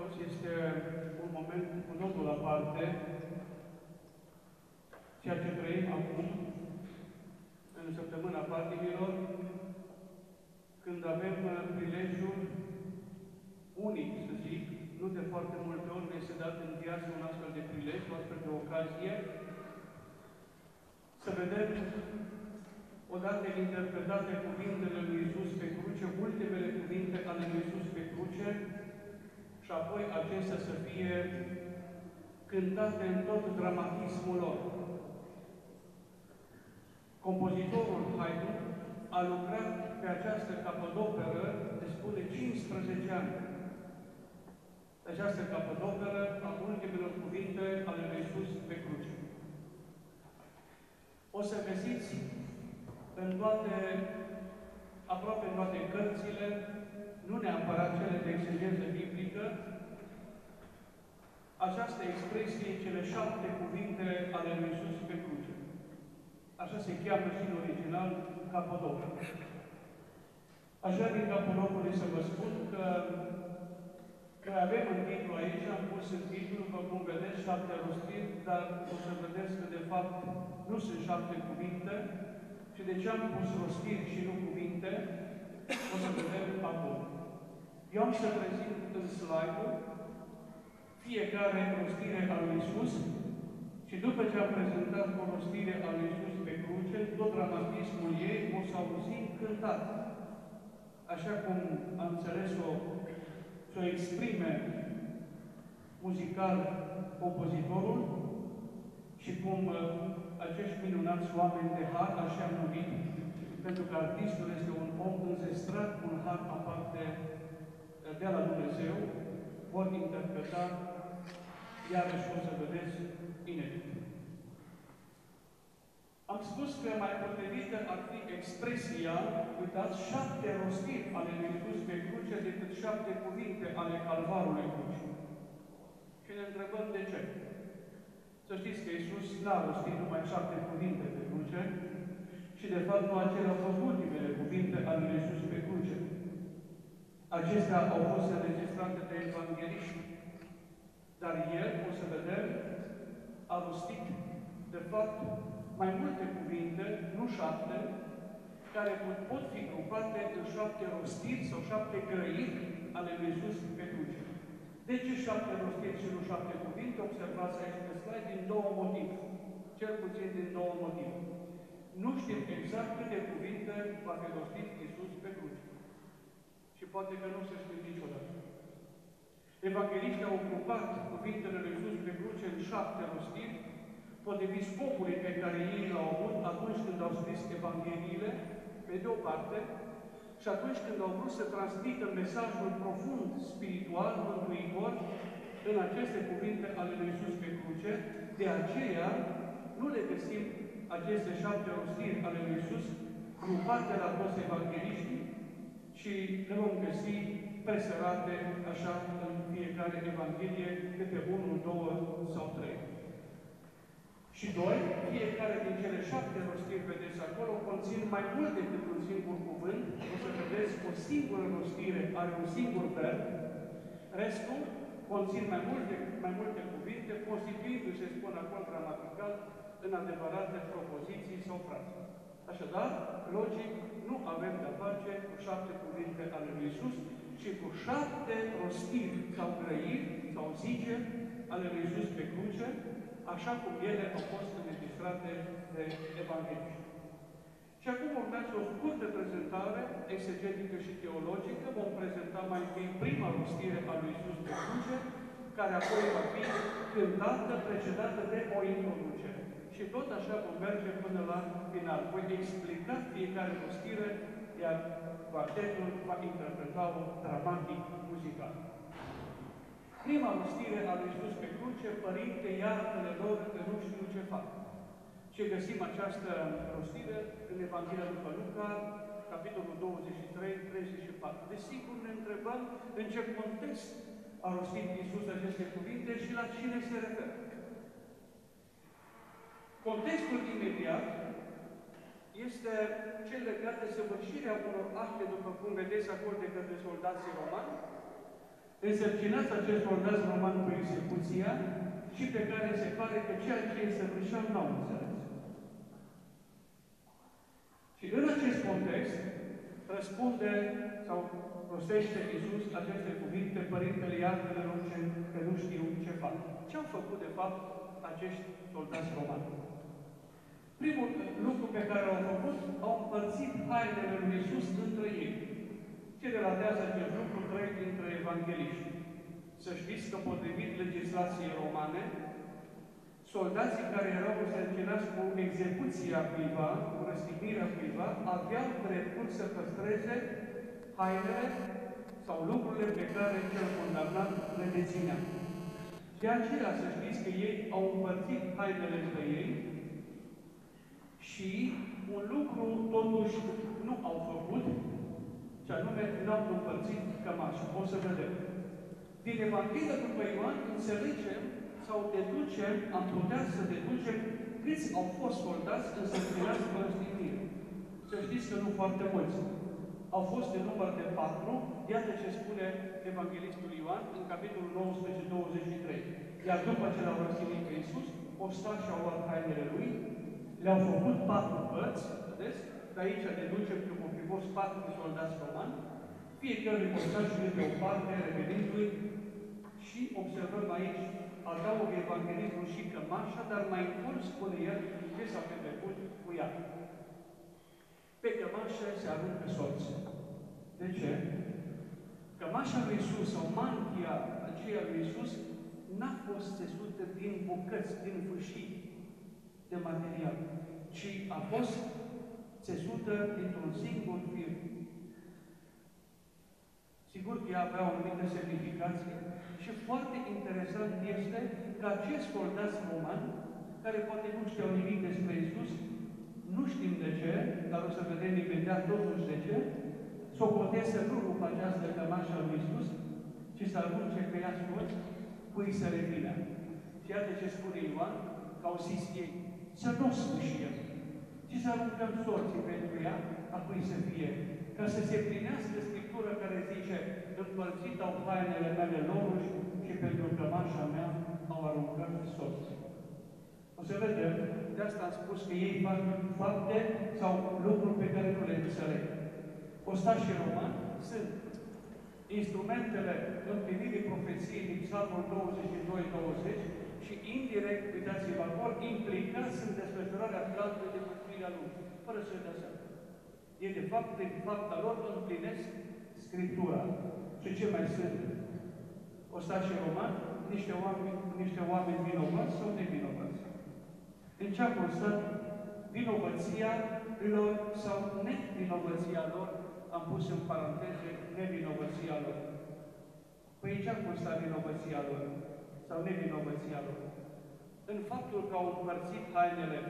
toți este un moment cu totul aparte, ceea ce trăim acum, în săptămâna patimilor, când avem prilejul unic, să zic, nu de foarte multe ori ne este dat în viață un astfel de prilej, o astfel de ocazie, să vedem odată interpretate cuvintele lui Iisus pe cruce, ultimele cuvinte ale lui Iisus pe cruce, și apoi acestea să fie cântate în tot dramatismul lor. Compozitorul Haydn a lucrat pe această capodoperă destul de 15 ani. Această capodoperă a ultimelor cuvinte ale lui Iisus pe cruce. O să găsiți în toate, aproape în toate cărțile, nu neapărat cele de exegeză biblică, această expresie, cele șapte cuvinte ale lui Iisus pe cruce. Așa se cheamă și în original Capodopul. Aș vrea din Capodopului să vă spun că că avem în titlu aici, am pus în titlu, vă cum vedeți, șapte rostiri, dar o să vedeți că de fapt nu sunt șapte cuvinte, și de ce am pus rostiri și nu cuvinte, o să vedem acum. Eu am să prezint în slide-ul fiecare rostire al lui Iisus și după ce am prezentat o rostire al lui Iisus pe cruce, tot dramatismul ei o să auzim cântat. Așa cum am înțeles-o să o exprime muzical compozitorul și cum uh, acești minunați oameni de har, așa am numit, pentru că artistul este un om înzestrat cu un har aparte uh, de la Dumnezeu, vor interpreta, iarăși o să vedeți, inedit. Am spus că mai potrivită ar fi expresia, uitați, șapte rostiri ale lui Iisus pe cruce decât șapte cuvinte ale calvarului cruce. Și ne întrebăm de ce. Să știți că Iisus n-a rostit numai șapte cuvinte pe cruce și de fapt nu acelea au fost ultimele cuvinte ale lui Iisus pe cruce. Acestea au fost înregistrate de evangeliști. Dar El, o să vedem, a rostit, de fapt, mai multe cuvinte, nu șapte, care pot fi grupate în șapte rostiri sau șapte grăiri ale lui Iisus pe cruce. De ce șapte rostiri și nu șapte cuvinte, observați aici pe slide, din două motive. Cel puțin din două motive. Nu știm exact câte cuvinte va fi rostit Iisus pe cruce. Și poate că nu se știe niciodată. Evangeliștii au ocupat cuvintele lui Iisus pe cruce în șapte rostiri, potrivit scopului pe care ei l-au avut atunci când au scris Evangheliile, pe de o parte, și atunci când au vrut să transmită mesajul profund, spiritual, mântuitor, în aceste cuvinte ale lui Iisus pe cruce, de aceea nu le găsim aceste șapte rostiri ale lui Iisus grupate la toți evangeliștii, și le vom găsi presărate așa în fiecare Evanghelie, câte unul, două sau trei. Și doi, fiecare din cele șapte rostiri vedeți acolo, conțin mai mult decât un singur cuvânt. O să vedeți, o singură rostire are un singur verb. Restul conțin mai multe, mai multe cuvinte, constituindu-se, spun acolo gramatical, în adevărate propoziții sau fraze. Așadar, logic, nu avem de-a face cu șapte cuvinte ale lui Isus, ci cu șapte rostiri sau grăiri sau zice ale lui Isus pe cruce, așa cum ele au fost înregistrate de evangeliști. Și acum urmează o scurtă prezentare exegetică și teologică. Vom prezenta mai întâi prima rostire a lui Isus pe cruce, care apoi va fi cântată, precedată de o introducere. Și tot așa vom merge până la final. Voi explica fiecare rostire, iar quartetul va interpreta-o dramatic, muzical. Prima rostire a lui Iisus pe cruce, Părinte, iartă-le lor că nu știu ce fac. Și găsim această rostire în Evanghelia după Luca, capitolul 23, 34. Desigur, ne întrebăm în ce context a rostit Iisus aceste cuvinte și la cine se referă. Contextul imediat este cel legat de săvârșirea unor acte, după cum vedeți acolo, de către soldații romani, însărcinați acest soldați romani cu execuția și pe care se pare că ceea ce îi săvârșeau n-au înțeles. Și în acest context răspunde sau rostește Iisus aceste cuvinte, Părintele iartă-le că nu știu ce fac. Ce au făcut, de fapt, acești soldați romani? Primul lucru pe care l-au făcut, au împărțit hainele lui Iisus între ei. Ce relatează acest lucru trei dintre evangeliști? Să știți că potrivit legislației romane, soldații care erau însărcinați cu execuția cuiva, cu răstignirea cuiva, aveau dreptul să păstreze hainele sau lucrurile pe care cel condamnat le deținea. De aceea să știți că ei au împărțit hainele între ei și un lucru totuși nu au făcut, și anume n-au împărțit cămașa. O să vedem. Din Evanghelia după Ioan înțelegem sau deducem, am putea să deducem câți au fost soldați însărcinați fără stignire. Să știți că nu foarte mulți. Au fost de număr de patru, iată ce spune Evanghelistul Ioan în capitolul 19, 23. Iar după ce l-au răstinit pe Iisus, și au luat hainele lui, le-au făcut patru părți, vedeți? De aici deducem că au fi fost patru soldați romani, fiecare ostașului pe o parte, revenindu-i, și observăm aici, adaugă evanghelismul și cămașa, dar mai mult spune el ce s-a petrecut cu ea. Pe cămașă se aruncă soții. De ce? Cămașa lui Iisus sau mantia aceea lui Iisus n-a fost țesută din bucăți, din fâșii de material, ci a fost țesută dintr-un singur fir. Sigur că ea avea o anumită semnificație și foarte interesant este că acest soldați roman, care poate nu știau nimic despre Isus, nu știm de ce, dar o să vedem imediat totuși de ce, să o să nu rupă această cămașă lui Isus, ci să arunce pe ea scoți, cui să revină. Și iată ce spune Ioan, că au zis ei, să nu sfârșim, ci să aruncăm sorții pentru ea, a cui să fie, ca să se plinească Scriptura care zice, împărțit au hainele mele lor și pentru cămașa mea au aruncat sorții. O să vedem, de asta am spus că ei fac fapte sau lucruri pe care nu le înțeleg. Ostașii romani sunt instrumentele împlinirii profeției din Psalmul 22-20 și indirect, uitați-vă, vor implica în desfășurarea planului de mântuire a lumii, fără să-și dea seama. E de fapt, de fapta lor împlinesc Scriptura. Și ce mai sunt? Ostașii romani, niște oameni, niște oameni vinovați sau nevinovați. În ce a constat vinovăția lor sau nevinovăția lor, am pus în paranteze nevinovăția lor. Păi ce a constat vinovăția lor sau nevinovăția lor? În faptul că au împărțit hainele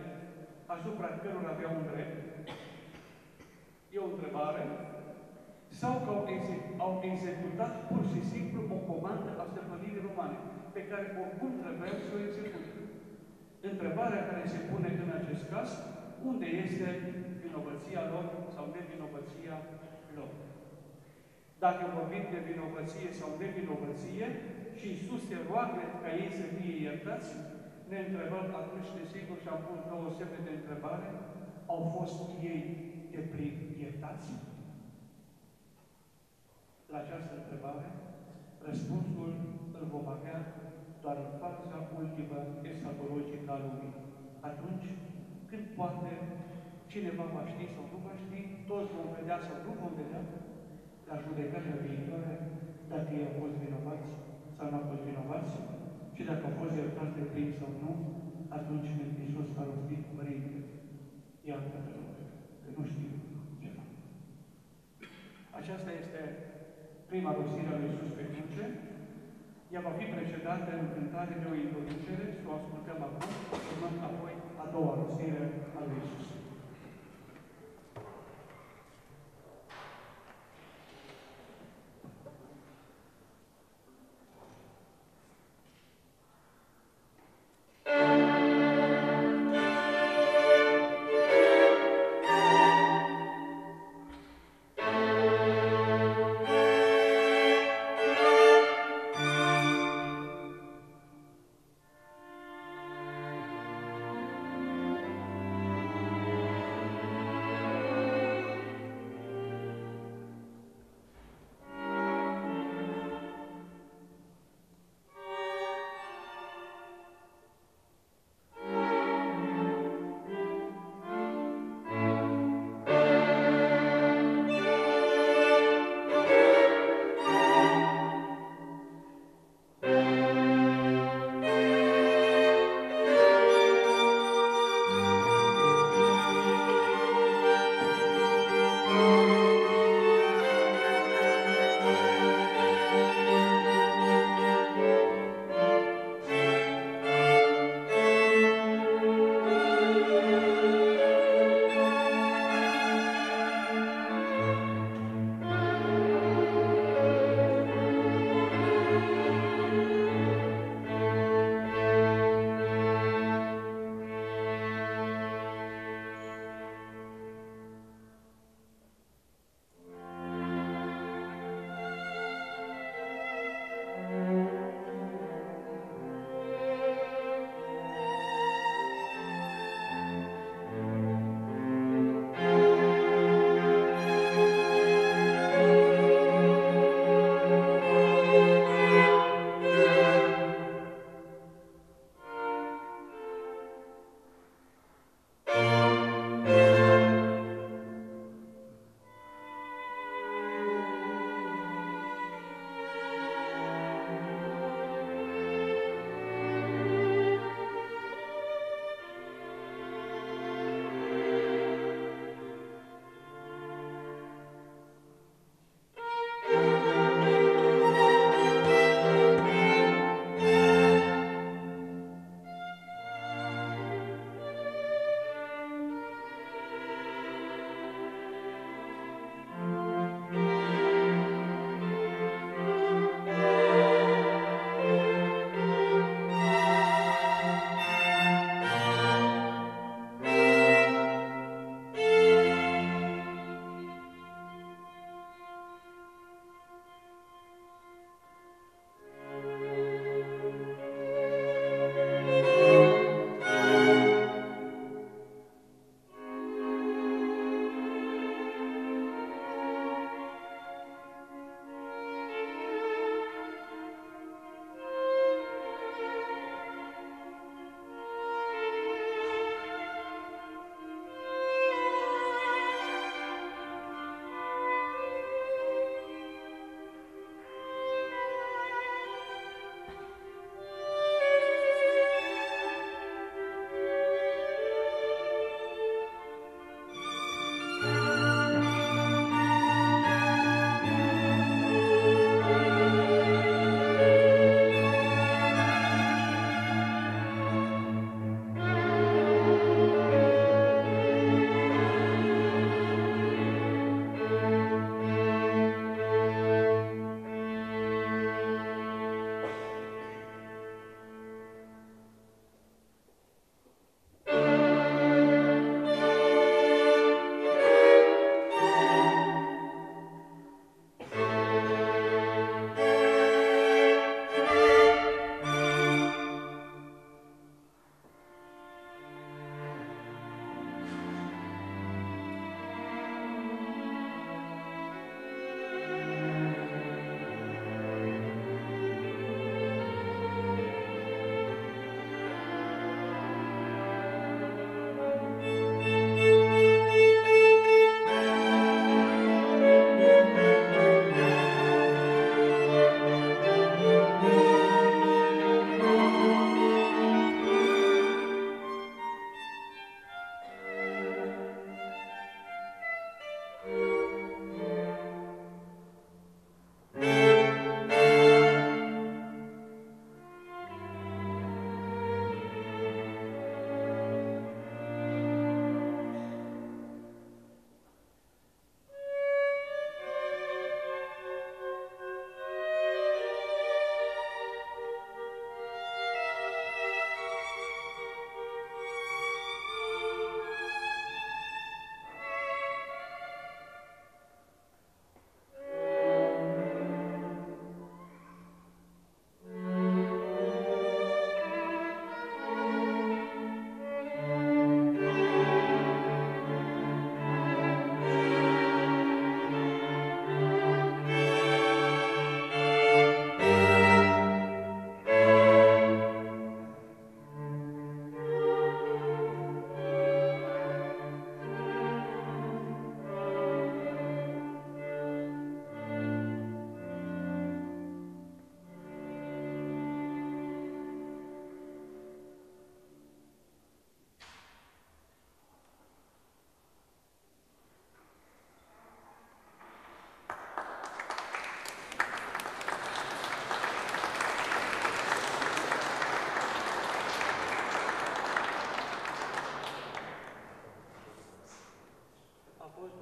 asupra cărora aveau un drept, e o întrebare, sau că au, exec- au executat pur și simplu o comandă a stăpânirii romane, pe care oricum trebuia să o execute. Întrebarea care se pune în acest caz, unde este vinovăția lor sau nevinovăția lor? Dacă vorbim de vinovăție sau nevinovăție și Iisus se roagă ca ei să fie iertați, ne întrebăm atunci, desigur, și am pus două semne de întrebare, au fost ei de plin iertați? La această întrebare, răspunsul îl vom avea doar în faza ultimă escatologică a lumii. Atunci când poate cineva va ști sau nu va ști, toți vom vedea sau nu vom vedea, la judecarea viitoare, dacă ei au fost vinovați sau nu au fost vinovați, și dacă au fost iertați de plin sau nu, atunci când Iisus a rostit Părinte, iartă-te că nu știu ce fac. Aceasta este prima rostire a lui Iisus pe cruce. Ea va fi precedată în cântare de o introducere, să o ascultăm acum, urmând apoi a doua rostire a lui Iisus.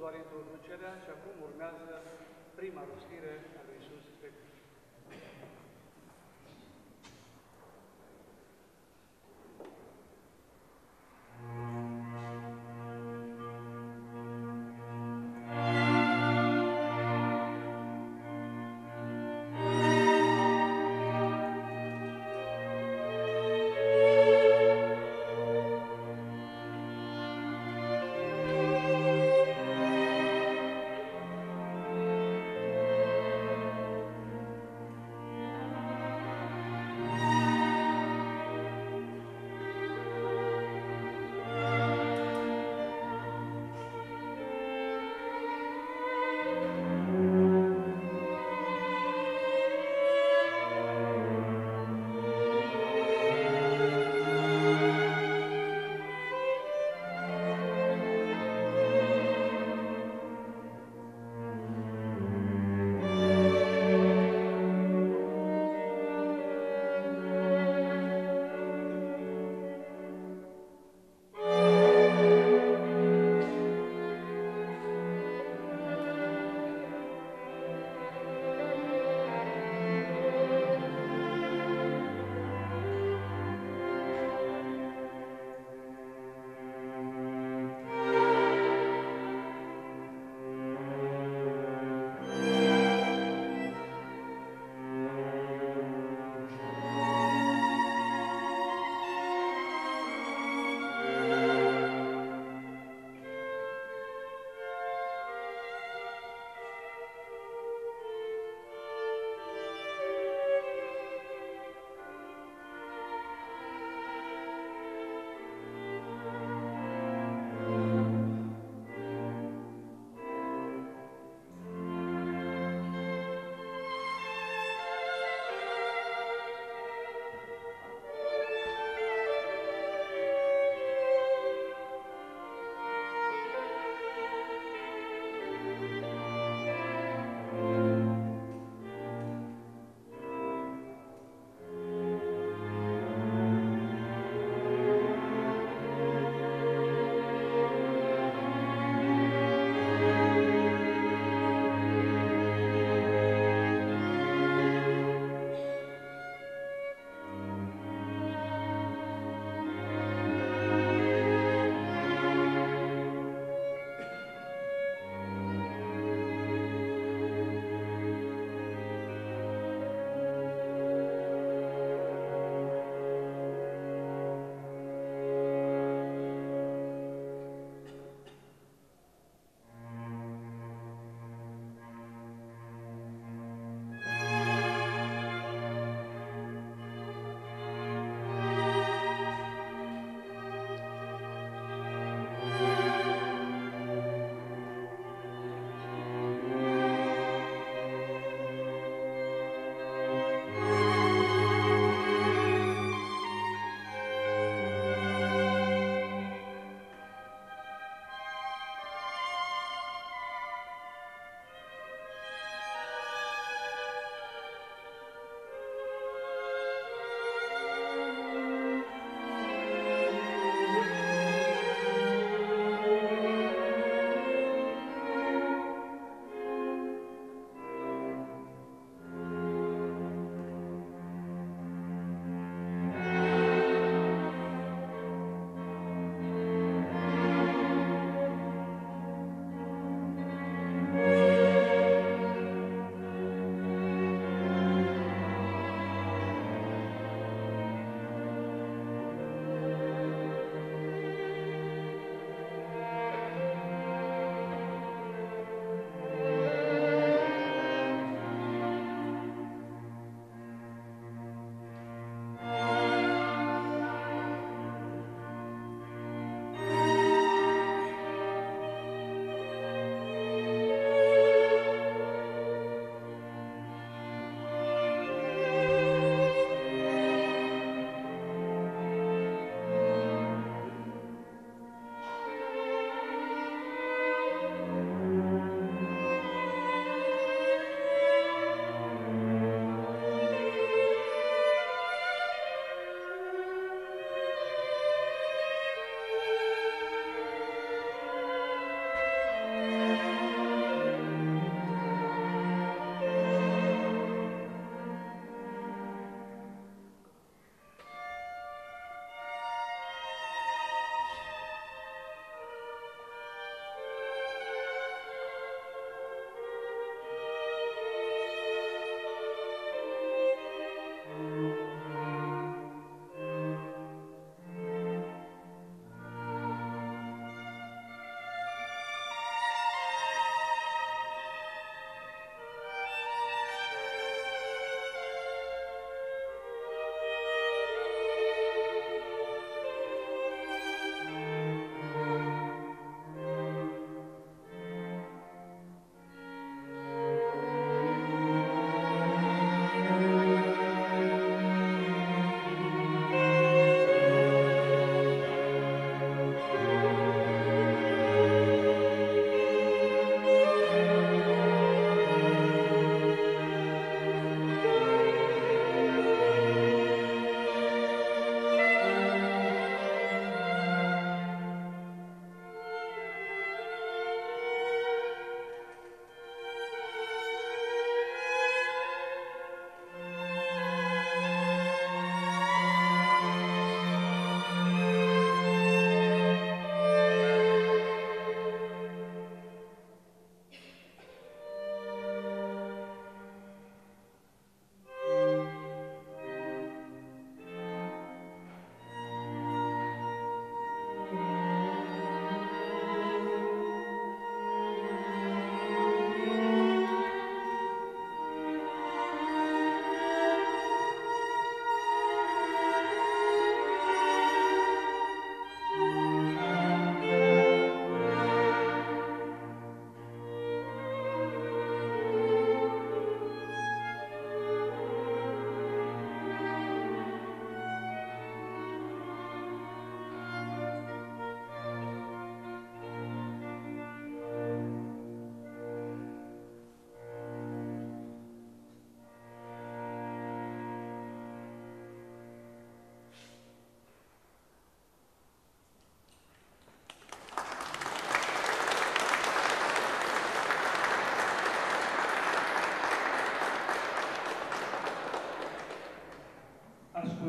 dorit introducerea și acum urmează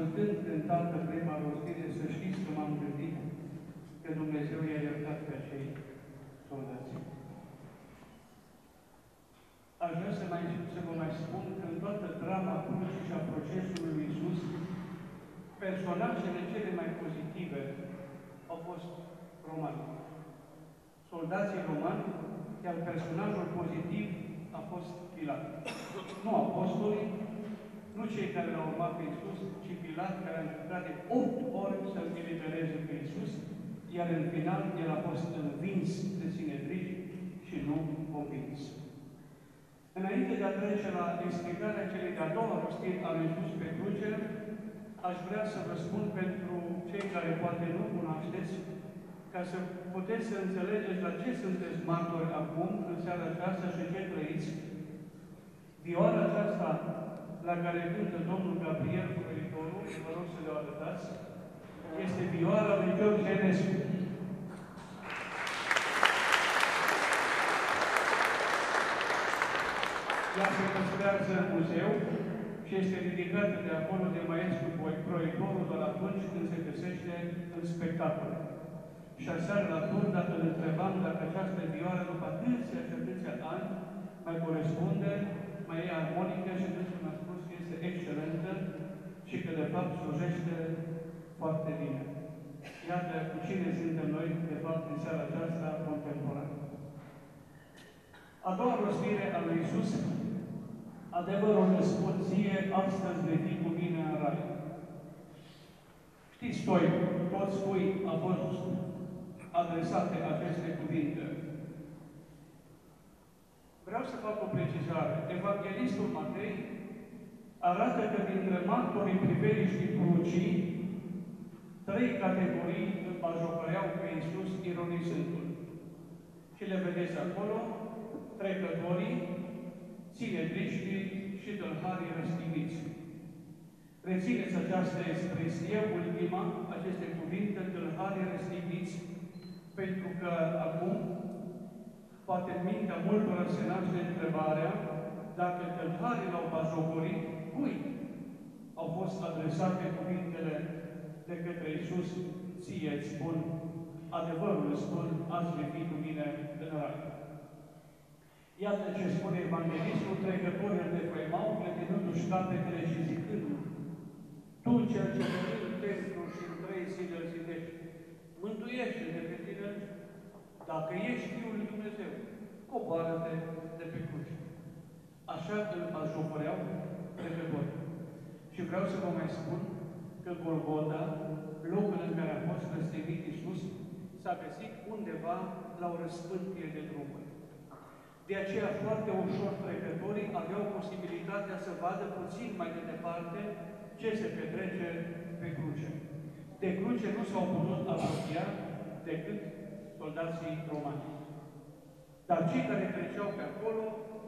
ascultând cântată prima rostire, să știți că m-am gândit că Dumnezeu i-a iertat pe acei soldați. Aș vrea să, mai, să vă mai spun că în toată drama crucii și a procesului lui Isus, personajele cele mai pozitive au fost romani. Soldații romani, iar personajul pozitiv a fost Pilat. Nu apostolii, nu cei care l-au urmat pe Isus, ci Pilat, care a încercat de 8 ore să-L elibereze pe Isus, iar în final el a fost învins de sinedrici și nu convins. Înainte de a trece la explicarea celei de-a doua rostiri a lui Iisus pe cruce, aș vrea să vă spun pentru cei care poate nu cunoașteți, ca să puteți să înțelegeți la ce sunteți martori acum, în seara aceasta și ce trăiți. Vioara aceasta la care cântă domnul Gabriel Făritorul, vă rog să le arătați, este vioara lui George Enescu. Ea se păstrează în muzeu și este ridicată de acolo de maestru proiectorul doar atunci când se găsește în spectacol. Și aseară la tur, dacă îl întrebam dacă această vioară, după atâția și atâția ani, mai corespunde, mai e armonică și dânsul mi-a spus că este excelentă și că, de fapt, slujește foarte bine. Iată cu cine suntem noi, de fapt, în seara aceasta contemporană. A doua rostire a lui Isus, adevărul îmi spun ție, astăzi vei fi cu mine în rai. Știți, toi, toți spui, a fost adresate aceste cuvinte. Vreau să fac o precizare. Evanghelistul Matei arată că dintre martorii priveliștii crucii, trei categorii îl bajocăreau pe Iisus ironisându-l. Și le vedeți acolo, trecătorii, ținedriștii și tâlharii răstigniți. Rețineți această expresie, ultima, aceste cuvinte, tâlharii răstigniți, pentru că acum, poate în mintea multora se naște întrebarea dacă tâlharii l-au bajocorit, cui au fost adresate cuvintele de către Iisus, ție îți spun, adevărul îți spun, azi vei fi cu mine în rai. Iată ce spune Evanghelistul, trecătorii de defăimau, clătinându-și capetele și zicând, Tu, cel ce veni în templu și în trei zile îl zidești, mântuiește de pe tine, dacă ești Fiul lui Dumnezeu, coboară-te de pe cruce. Așa îl ajopăreau trecătorii. Și vreau să vă mai spun că Golgota, locul în care a fost răstignit Iisus, s-a găsit undeva la o răspântie de drumuri. De aceea, foarte ușor, trecătorii aveau posibilitatea să vadă puțin mai de departe ce se petrece pe cruce. De cruce nu s-au putut apropia decât soldații romani. Dar cei care treceau pe acolo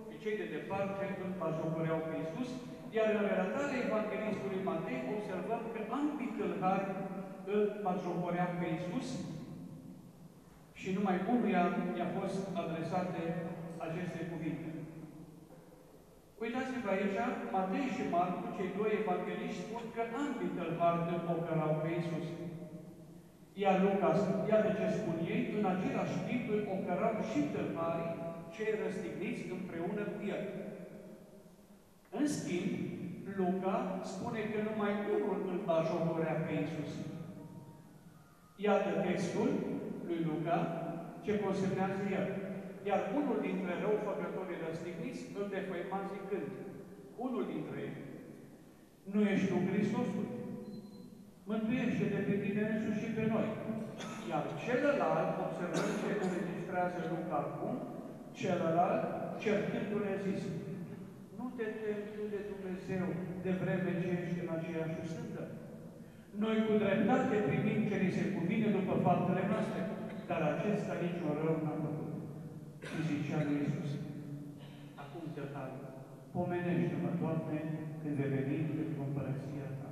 și cei de departe îl bajocoreau pe Iisus, iar în relatarea Evanghelistului Matei observăm că ambii tâlhari îl bajocoreau pe Iisus și numai unuia i-a fost adresate aceste cuvinte. Uitați-vă aici, Matei și Marcu, cei doi evangeliști, spun că ambii tălhari îl ocărau pe Iisus. Iar Luca, iată ce spun ei, în același timp îl ocărau și tălharii cei răstigniți împreună cu el. În schimb, Luca spune că numai unul îl bajocorea pe Iisus. Iată textul lui Luca, ce consemnează el. Iar unul dintre răufăcătorii răstigniți îl defăima zicând, unul dintre ei, nu ești tu Hristosul? Mântuiește de pe tine însuși și pe noi. Iar celălalt, observăm ce înregistrează Luca acum, celălalt, cercându-le, a zis, nu te temi tu de Dumnezeu de vreme ce ești în aceeași sântă. Noi cu dreptate primim ce ni se cuvine după faptele noastre, dar acesta niciun rău n-a făcut. Și zicea lui Iisus, acum te pomenește-mă, Doamne, când vei veni pentru împărăția Ta.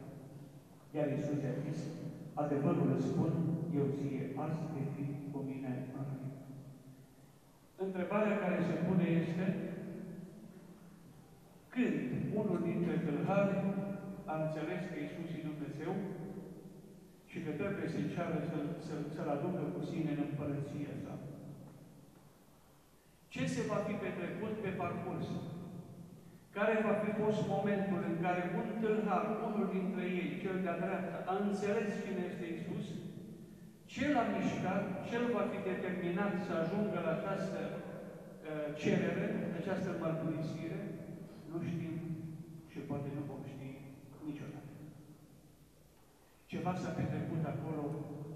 Iar Iisus i-a zis, adevărul îți spun, eu ție, azi vei fi cu mine în Întrebarea care se pune este, când unul dintre tâlhari a înțeles că Iisus e Dumnezeu și că trebuie să-i ceară să-l, să, să aducă cu sine în împărăția sa. Ce se va fi petrecut pe parcurs? Care va fi fost momentul în care un tâlhar, unul dintre ei, cel de-a dreapta, a înțeles cine este Isus, ce l-a mișcat, cel va fi determinat să ajungă la această uh, cerere, această mărturisire, nu știm și poate nu vom ști niciodată. Ceva s-a petrecut acolo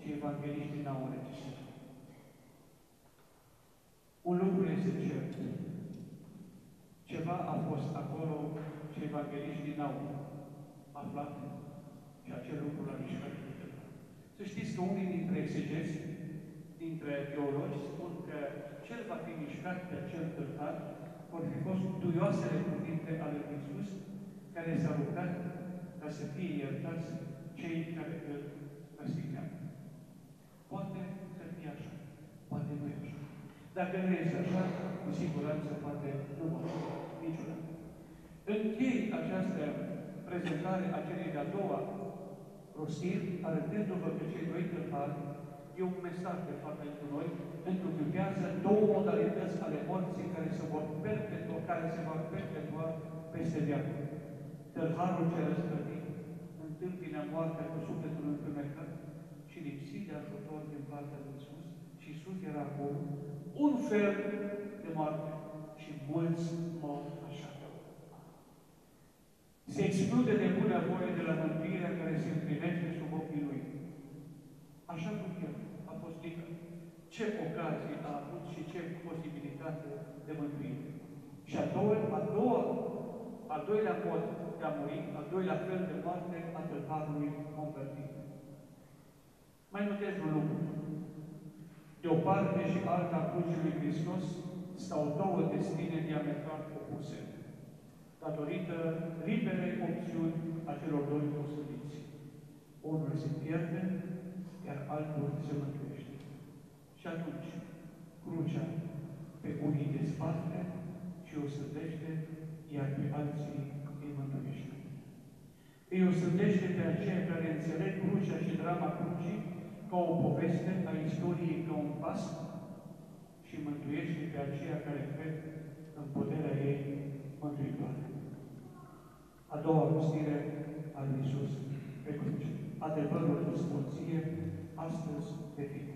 ce evangeliștii n-au înregistrat. Un lucru este cert. Ceva a fost acolo ce evangeliștii n-au aflat și acel lucru l-a mișcat Să știți că unii dintre exegeți, dintre teologi, spun că cel va fi mișcat pe acel tâlhar vor fi fost duioasele cuvinte ale lui Iisus, care s-a rugat ca să fie iertați cei care îl răstigneau. Poate să fie așa, poate nu e așa. Dacă nu este așa, cu siguranță poate nu va fi niciodată. Închei această prezentare a celei de-a doua rostiri, arătându-vă că cei doi tâlhari e un mesaj, de fapt, pentru noi, pentru că viață două modalități ale morții care se vor perpetua, care se vor perpetua peste viață. Tâlharul ce răspătit întâmpină moartea cu sufletul întunecat și lipsit de ajutor din partea lui Iisus și Iisus era acolo, un fel de moarte și mulți mor așa. Se exclude de bună voie de la mântuirea care se împlinește sub ochii lui. Așa cum el a fost liber. Ce ocazie a avut și ce posibilitate de mântuire. Și a doua, a doua, al doilea mod de a muri, al doilea fel de moarte a tătarului convertit. Mai notez un lucru. De o parte și alta crucii lui Hristos stau două destine diametral opuse, datorită liberei opțiuni a celor doi osădiți. Unul se pierde, iar altul se mântuiește. Și atunci, crucea pe unii desparte și o sădește, iar pe alții îi mântuiește. Îi o sădește pe aceia care înțeleg crucea și drama crucii ca o poveste a istoriei, ca un pas și mântuiește pe aceia care cred în puterea ei mântuitoare. A doua rostire a lui Iisus pe cruce. Adevărul îți spun ție, astăzi vei fi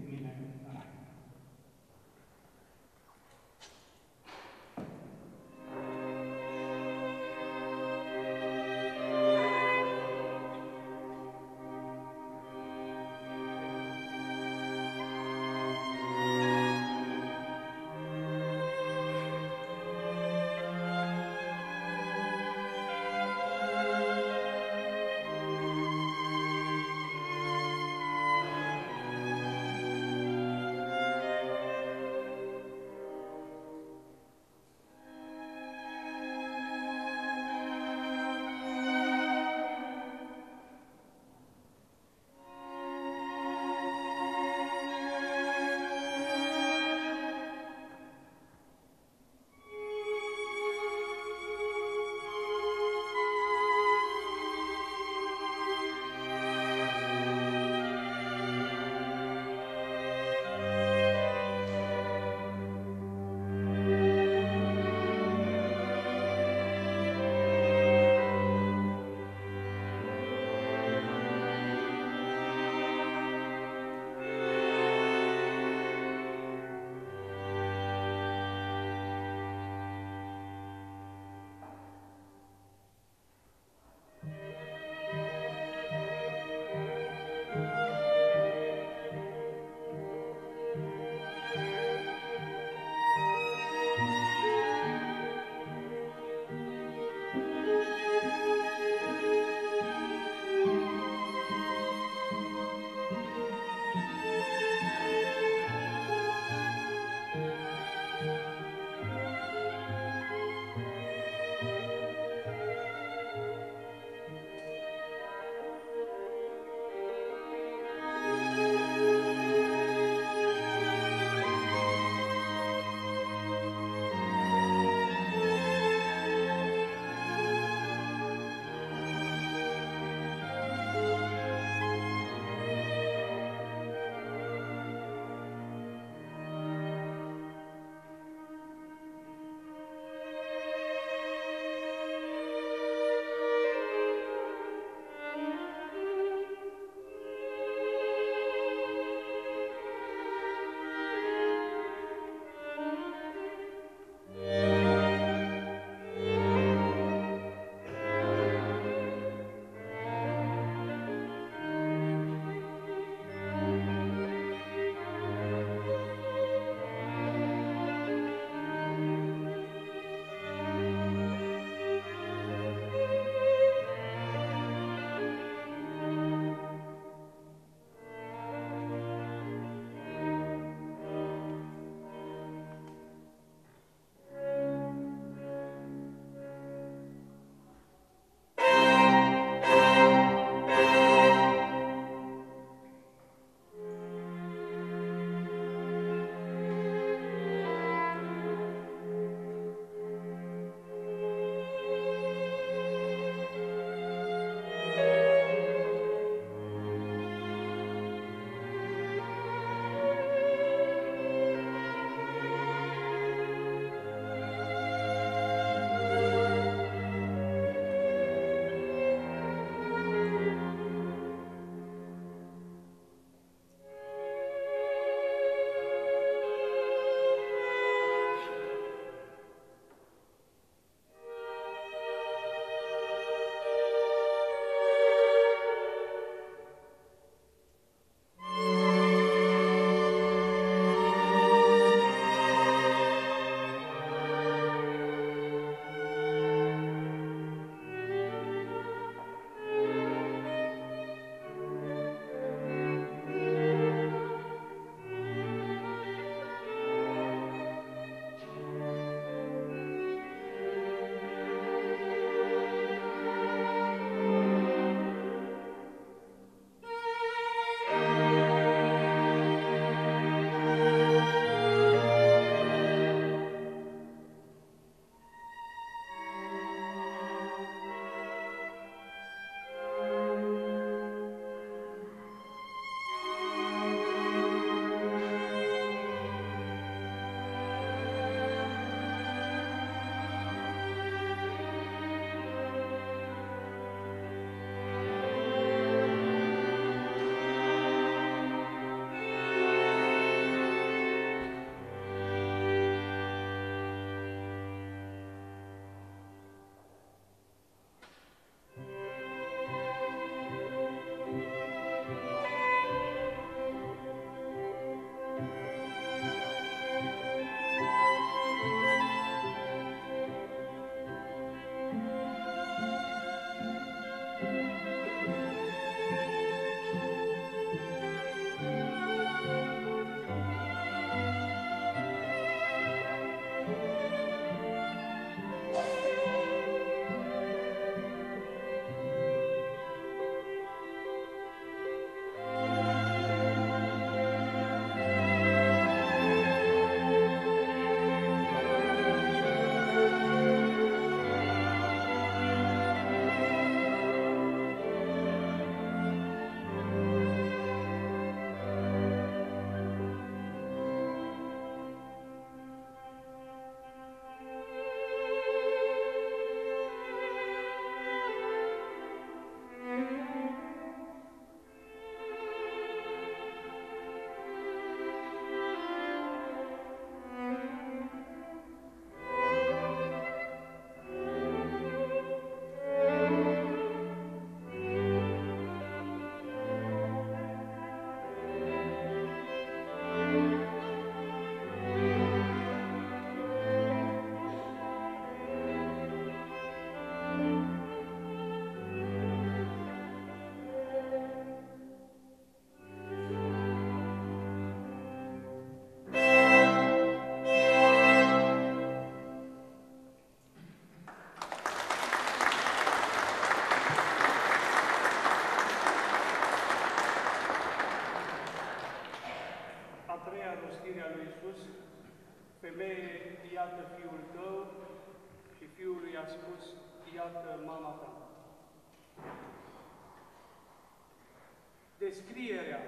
descrierea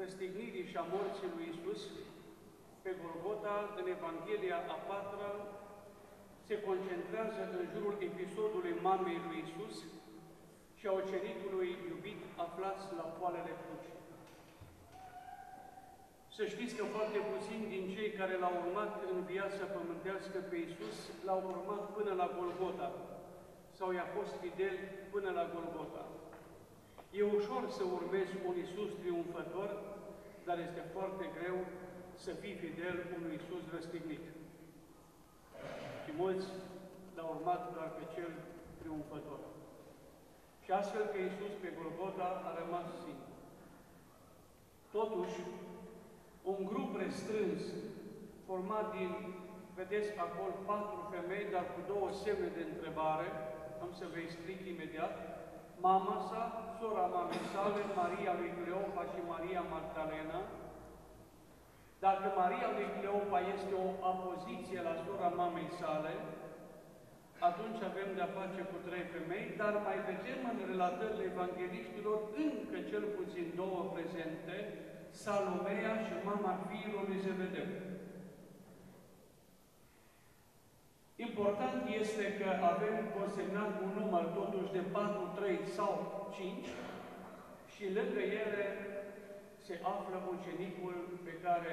răstignirii și a morții lui Isus pe Golgota, în Evanghelia a patra, se concentrează în jurul episodului mamei lui Isus și a ucenicului iubit aflați la poalele crucii. Să știți că foarte puțini din cei care l-au urmat în viața pământească pe Isus l-au urmat până la Golgota sau i-a fost fidel până la Golgota. E ușor să urmezi un Isus triumfător, dar este foarte greu să fii fidel unui Isus răstignit. Și mulți l-au urmat doar pe cel triumfător. Și astfel că Isus pe Golgota a rămas singur. Totuși, un grup restrâns, format din, vedeți acolo, patru femei, dar cu două semne de întrebare, am să vă explic imediat, mama sa, sora mamei sale, Maria lui Cleopa și Maria Magdalena. Dacă Maria lui Cleopa este o apoziție la sora mamei sale, atunci avem de-a face cu trei femei, dar mai vedem în relatările evangeliștilor încă cel puțin două prezente, Salomea și mama fiului Zebedeu. Important este că avem consemnat un număr totuși de 4, 3 sau 5 și lângă ele se află ucenicul pe care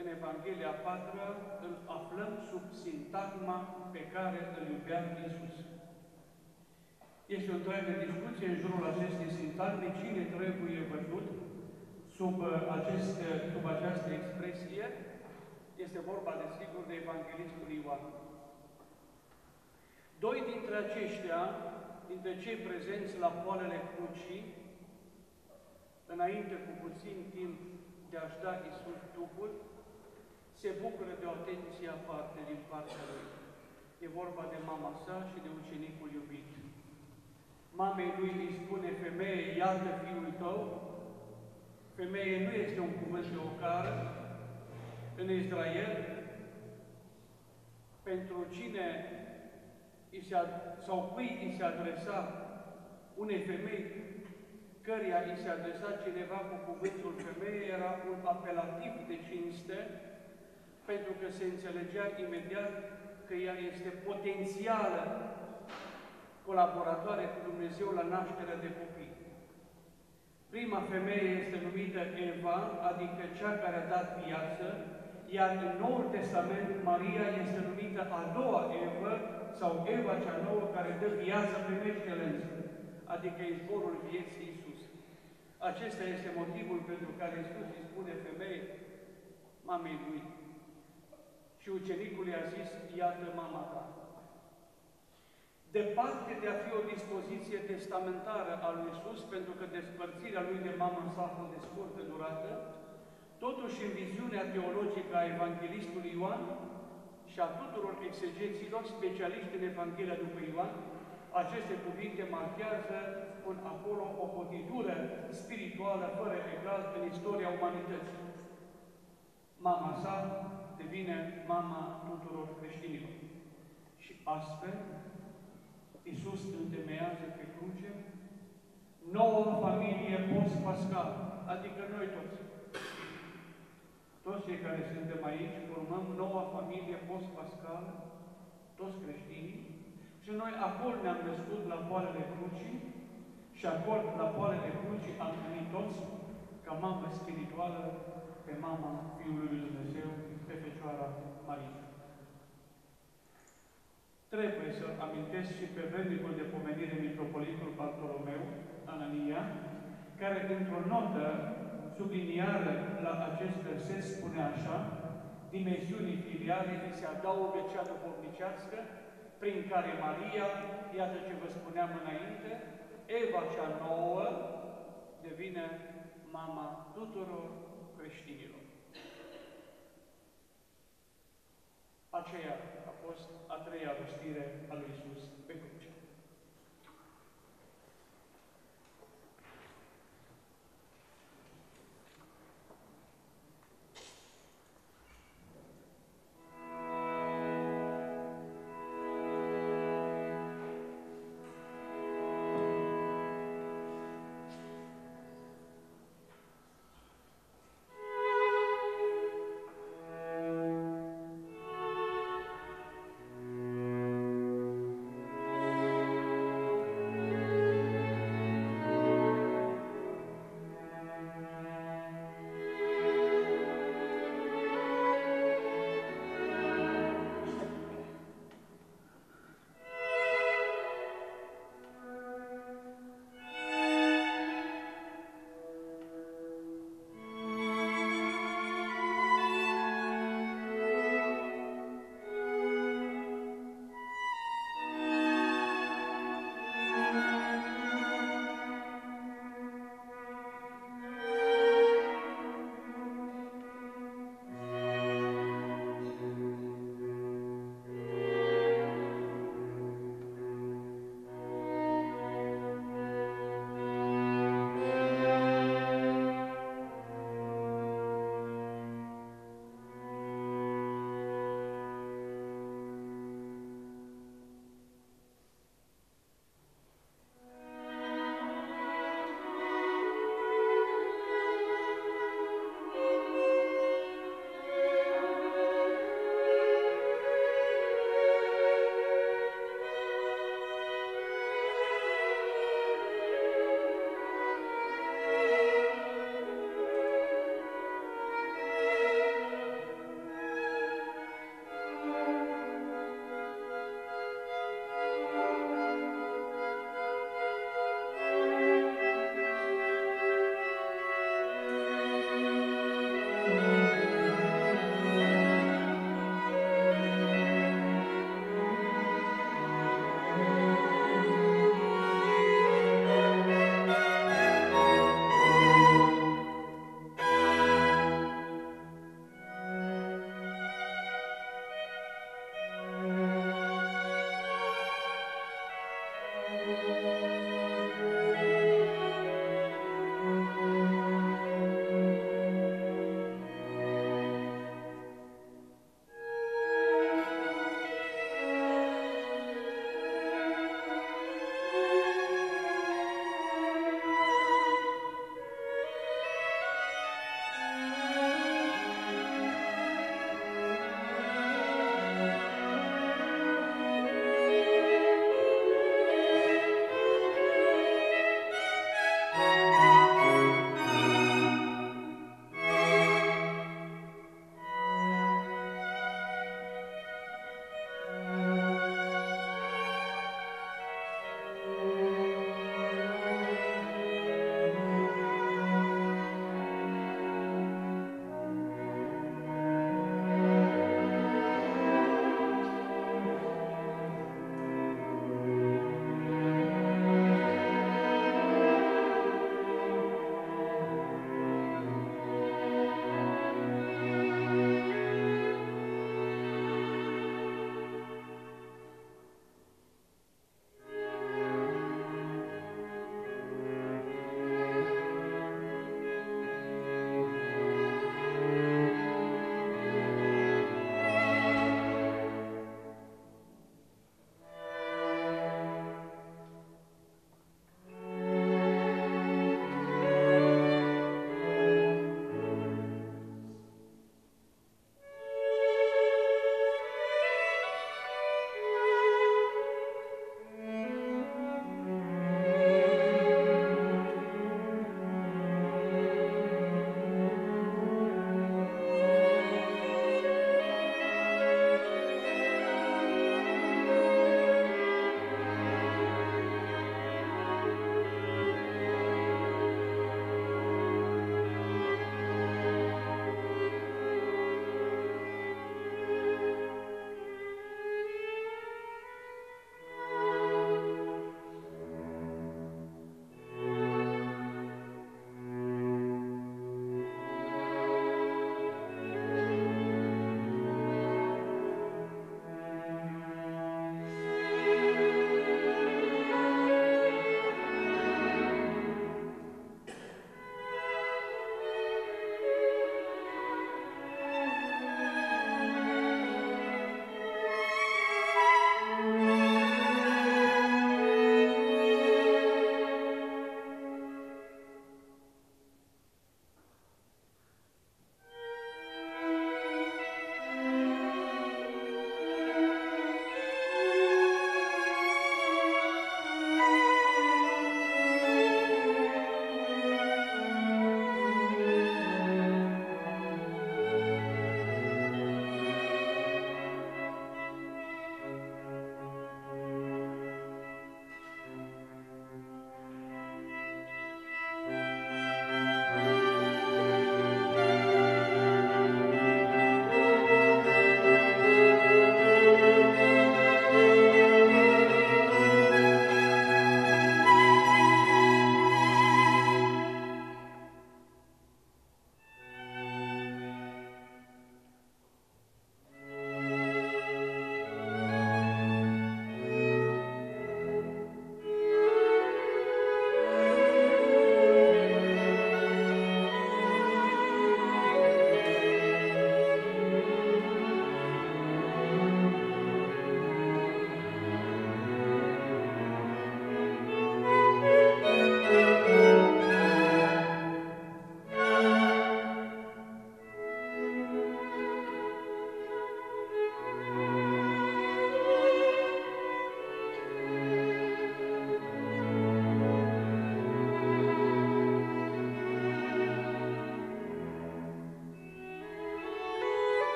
în Evanghelia 4 îl aflăm sub sintagma pe care îl iubea Iisus. Este o întreagă discuție în jurul acestei sintagme, cine trebuie văzut sub, acest, sub această expresie. Este vorba, desigur, de Evanghelistul Ioan. Doi dintre aceștia, dintre cei prezenți la poalele crucii, înainte cu puțin timp de a-și da Iisus trupul, se bucură de o atenție aparte din partea lui. E vorba de mama sa și de ucenicul iubit. Mamei lui îi spune, femeie, iată fiul tău. Femeie nu este un cuvânt de ocară. În Israel, pentru cine sau cui îi se adresa unei femei căreia îi se adresa cineva cu cuvântul femeie, era un apelativ de cinste, pentru că se înțelegea imediat că ea este potențială colaboratoare cu Dumnezeu la nașterea de copii. Prima femeie este numită Eva, adică cea care a dat viață, iar în Noul Testament Maria este numită a doua Evă, sau Eva cea nouă care dă viață prin excelență, adică izvorul vieții Iisus. Acesta este motivul pentru care Iisus îi spune femeie, mamei lui. Și ucenicul i-a zis, iată mama ta. Departe de a fi o dispoziție testamentară a lui Iisus, pentru că despărțirea lui de mamă sa a fost de scurtă durată, totuși în viziunea teologică a Evanghelistului Ioan, și a tuturor exegeților specialiști în Evanghelia după Ioan, aceste cuvinte marchează, spun acolo, o cotitură spirituală fără egal în istoria umanității. Mama sa devine mama tuturor creștinilor. Și astfel, Iisus întemeiază pe cruce nouă familie post-pascal, adică noi toți toți cei care suntem aici, formăm noua familie post-pascală, toți creștinii, și noi acolo ne-am născut la poalele crucii și acolo, la poalele crucii, am primit toți ca mamă spirituală pe mama Fiului Lui Dumnezeu, pe Fecioara Maria. Trebuie să amintesc și pe vrednicul de pomenire Mitropolitul Bartolomeu, Anania, care într-o notă subliniară la acest verset spune așa, dimensiunii filiale îi se adaugă cea duhovnicească, prin care Maria, iată ce vă spuneam înainte, Eva cea nouă devine mama tuturor creștinilor. Aceea a fost a treia rostire a lui Isus pe cruce.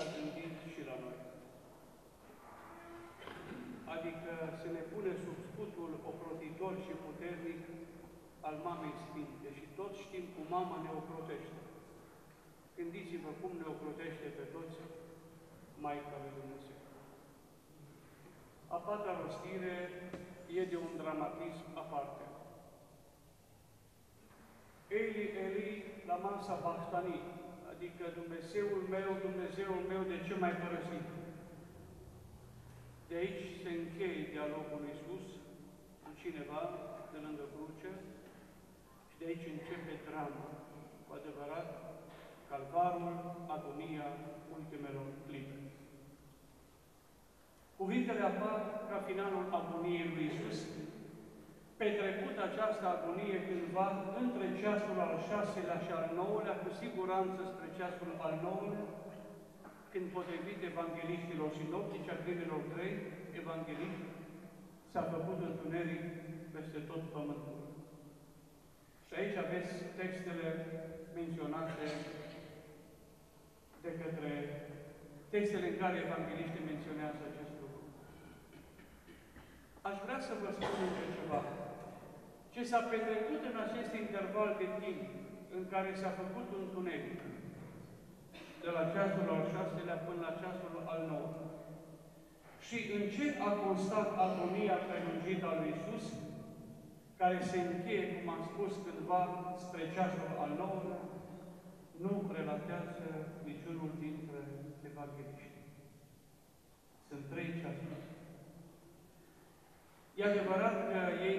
s-a gândit și la noi. Adică să ne pune sub scutul ocrotitor și puternic al Mamei Sfinte și toți știm cum Mama ne ocrotește. Gândiți-vă cum ne ocrotește pe toți Maica Lui Dumnezeu. A patra rostire e de un dramatism aparte. Eli, Eli, la masa Bahtanii, adică Dumnezeul meu, Dumnezeul meu, de ce mai părăsit? De aici se încheie dialogul lui Iisus cu cineva de lângă cruce și de aici începe drama, cu adevărat, calvarul, agonia ultimelor clipe. Cuvintele apar ca finalul agoniei lui Iisus, petrecut această agonie cândva între ceasul al șaselea și al nouălea, cu siguranță spre ceasul al nouălea, când potrivit evangeliștilor sinoptici, a primilor trei evangeliști, s-a făcut întuneric peste tot pământul. Și aici aveți textele menționate de către textele în care evangeliștii menționează acest lucru. Aș vrea să vă spun încă ceva. Ce s-a petrecut în acest interval de timp în care s-a făcut un tuneric, de la ceasul al șaselea până la ceasul al nouă. Și în ce a constat agonia prelungită a lui Isus, care se încheie, cum am spus cândva, spre ceasul al nouălea, nu relatează niciunul dintre evangeliști. Sunt trei ceasuri. E adevărat că ei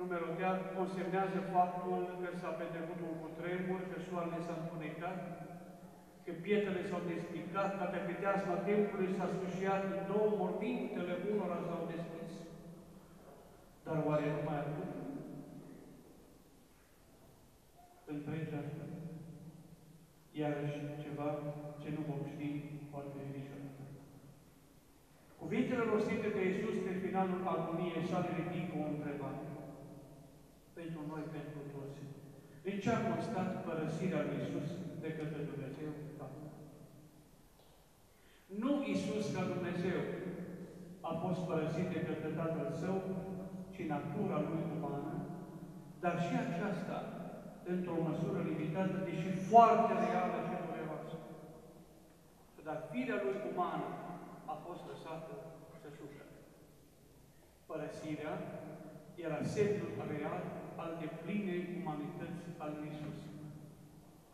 numeroteat consemnează faptul că s-a petrecut un cutremur, că soarele s-a întunecat, că pietrele s-au despicat, că pe peteasma timpului s-a sfârșit două mormintele unora s-au deschis. Dar oare numai atât? Întregea asta. Iarăși ceva ce nu vom ști foarte niciodată. Cuvintele rostite de Iisus pe finalul agoniei sale ridică o întrebare. Pentru noi, pentru toți. De ce a constat părăsirea lui Iisus de către Dumnezeu Tatăl? Nu Iisus ca Dumnezeu a fost părăsit de către Tatăl Său, ci natura Lui umană, dar și aceasta într-o măsură limitată, deși foarte reală și dureroasă. Dar firea Lui umană a fost lăsată să sufere. Părăsirea era semnul real al deplinei umanități al lui Isus,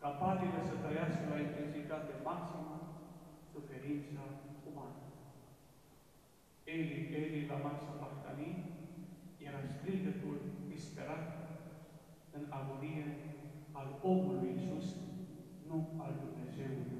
capabilă să trăiască la intensitate maximă suferința umană. Eli, Eli, la masa Bahtani, era strigătul disperat în agonie al omului Isus, nu al Dumnezeului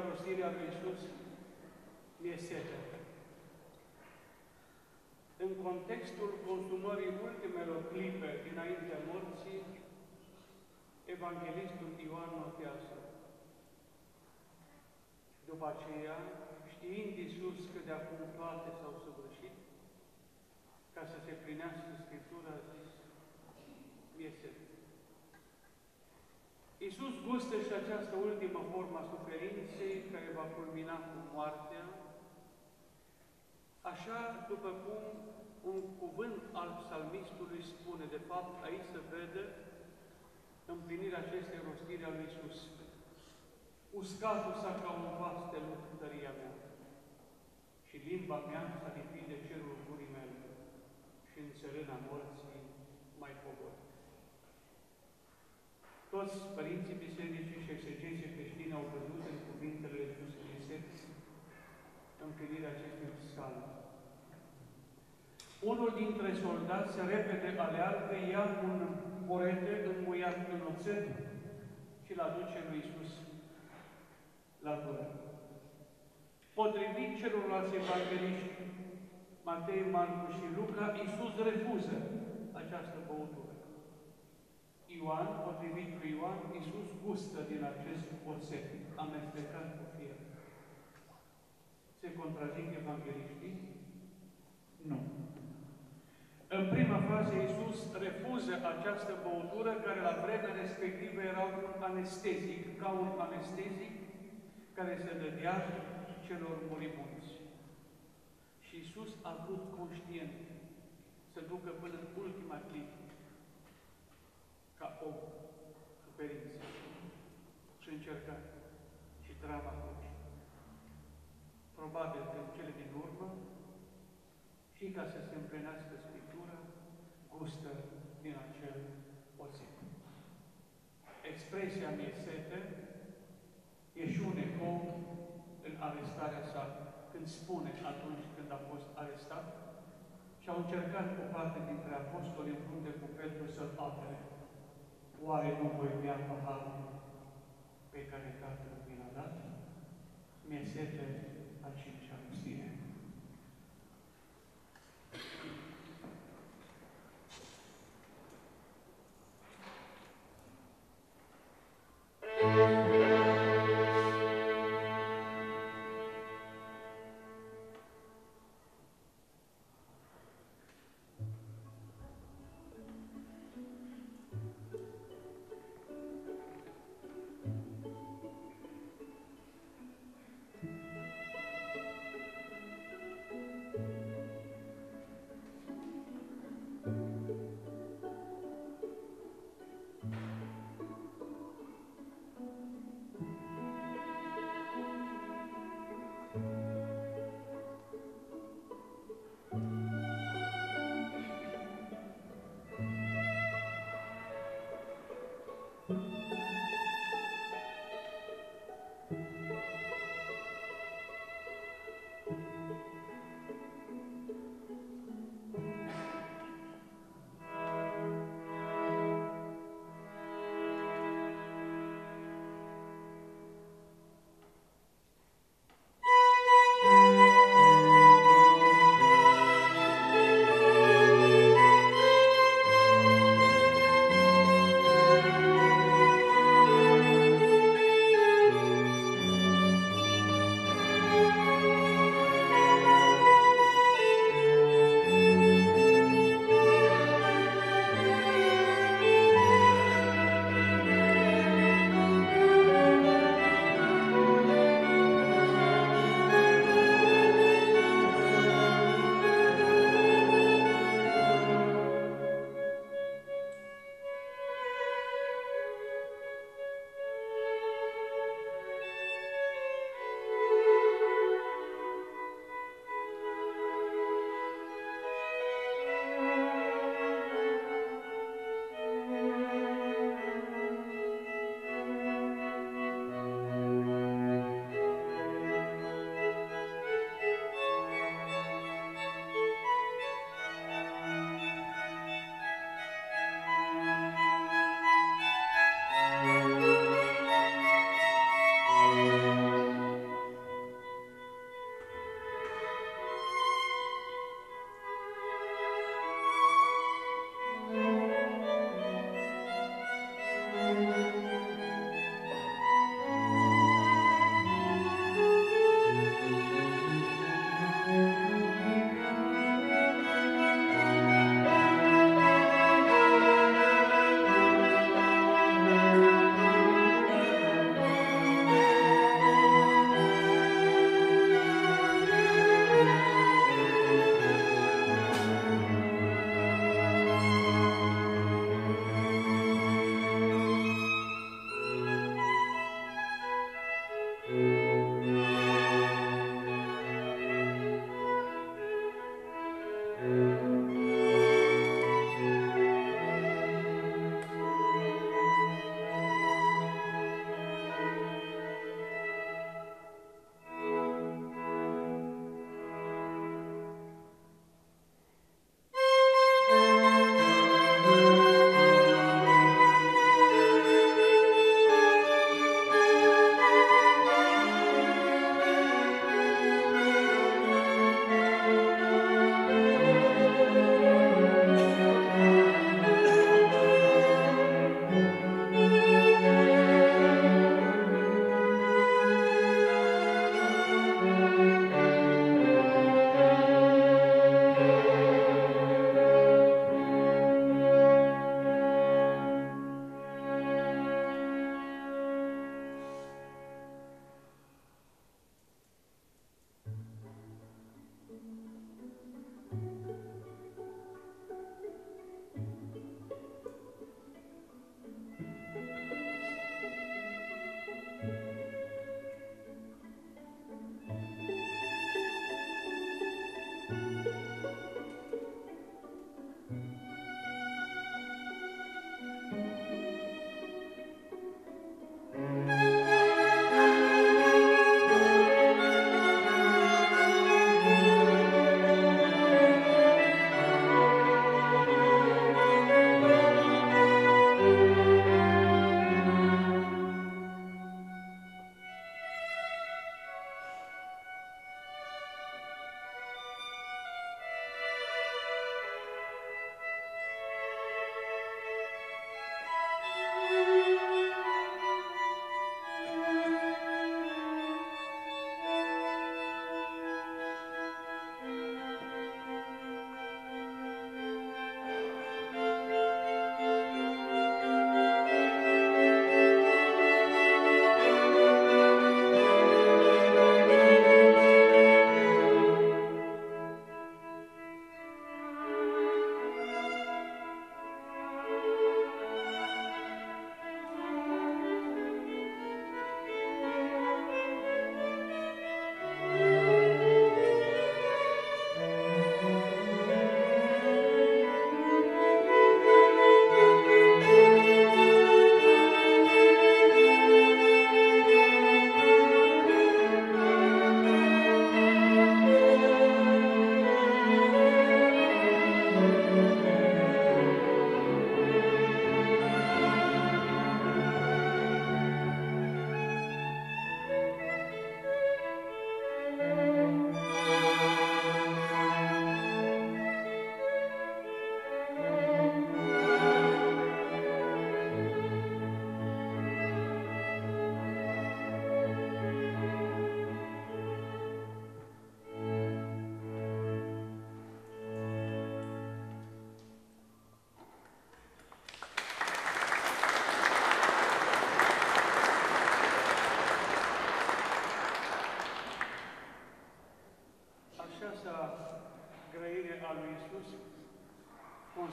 rostirea lui Iisus, mi-e sete. În contextul consumării ultimelor clipe dinaintea morții, Evanghelistul Ioan notează. După aceea, știind Iisus că de acum toate s-au săvârșit, ca să se plinească Scriptura, a zis, mie sete. Iisus gustă și această ultimă formă a suferinței care va culmina cu moartea, așa după cum un cuvânt al psalmistului spune, de fapt, aici se vede împlinirea acestei rostiri a lui Iisus. Uscatul s-a ca un vas de tăria mea și limba mea s-a lipit de cerul gurii mele și în țărâna morții mai pogor. Toți părinții bisericii și exegeții creștini au văzut în cuvintele Iisus Hristos împlinirea acestui psalm. Unul dintre soldați se repede aleargă, ia un borete înmuiat în oțet și îl aduce lui Iisus la gură. Potrivit celorlalți evangeliști, Matei, Marcu și Luca, Iisus refuză această băutură. Ioan, potrivit lui Ioan, Iisus gustă din acest oțet amestecat cu fier. Se contrazic evangeliștii? Nu. În prima fază, Iisus refuză această băutură care la vremea respectivă era un anestezic, ca un anestezic care se dădea celor moribunți. Și Iisus a vrut conștient să ducă până în ultima clipă ca om suferință și încercare și drama crucii. Probabil că în cele din urmă, și ca să se împlinească Scriptura, gustă din acel oțet. Expresia mie sete e și un ecou în arestarea sa, când spune atunci când a fost arestat și au încercat o parte dintre apostoli în frunte cu Petru să-l apere Oare nu voi bea paharul pe care Tatăl mi l-a dat? Mi-e sete a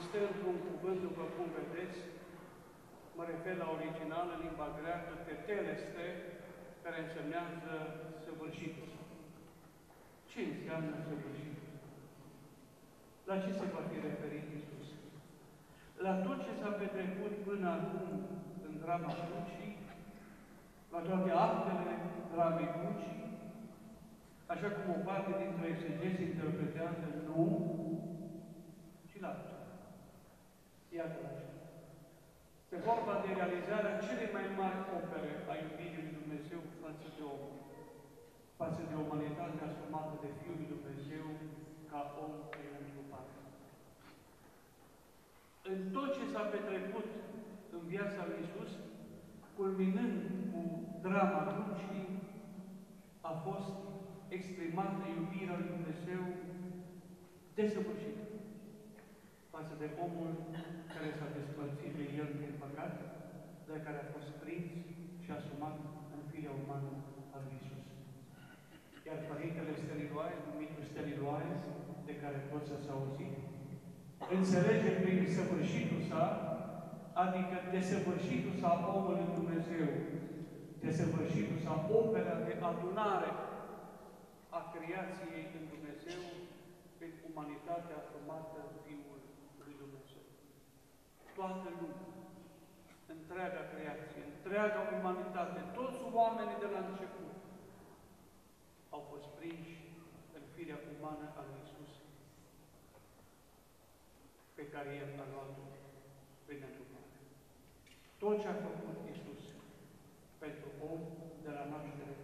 constă într-un cuvânt, după cum vedeți, mă refer la original în limba greacă, teteleste, care însemnează săvârșitul. Ce înseamnă săvârșitul? La ce se va fi referit Isus? La tot ce s-a petrecut până acum în drama crucii, la toate actele dramei crucii, așa cum o parte dintre exegesi interpretează nu, ci la Iată la ce. Se vorba de realizarea cele mai mari opere a iubirii lui Dumnezeu față de om, față de umanitatea asumată de Fiul lui Dumnezeu ca om preîntrupat. În tot ce s-a petrecut în viața lui Isus, culminând cu drama crucii, a fost exprimată iubirea lui Dumnezeu desăvârșită față de omul care s-a despărțit de el prin păcat, dar care a fost prins și asumat în firea umană a lui Isus. Iar Părintele Steriloae, numitul Steriloae, de care pot să se auzi, înțelege prin săvârșitul sa, adică desăvârșitul sa omului Dumnezeu, desăvârșitul sa opera de adunare a creației în Dumnezeu prin umanitatea asumată în Fiul lui Dumnezeu. Toată lumea, întreaga creație, întreaga umanitate, toți oamenii de la început au fost prinși în firea umană a lui Isus, pe care El a luat-o prin întrupare. Tot ce a făcut Isus pentru om, de la naștere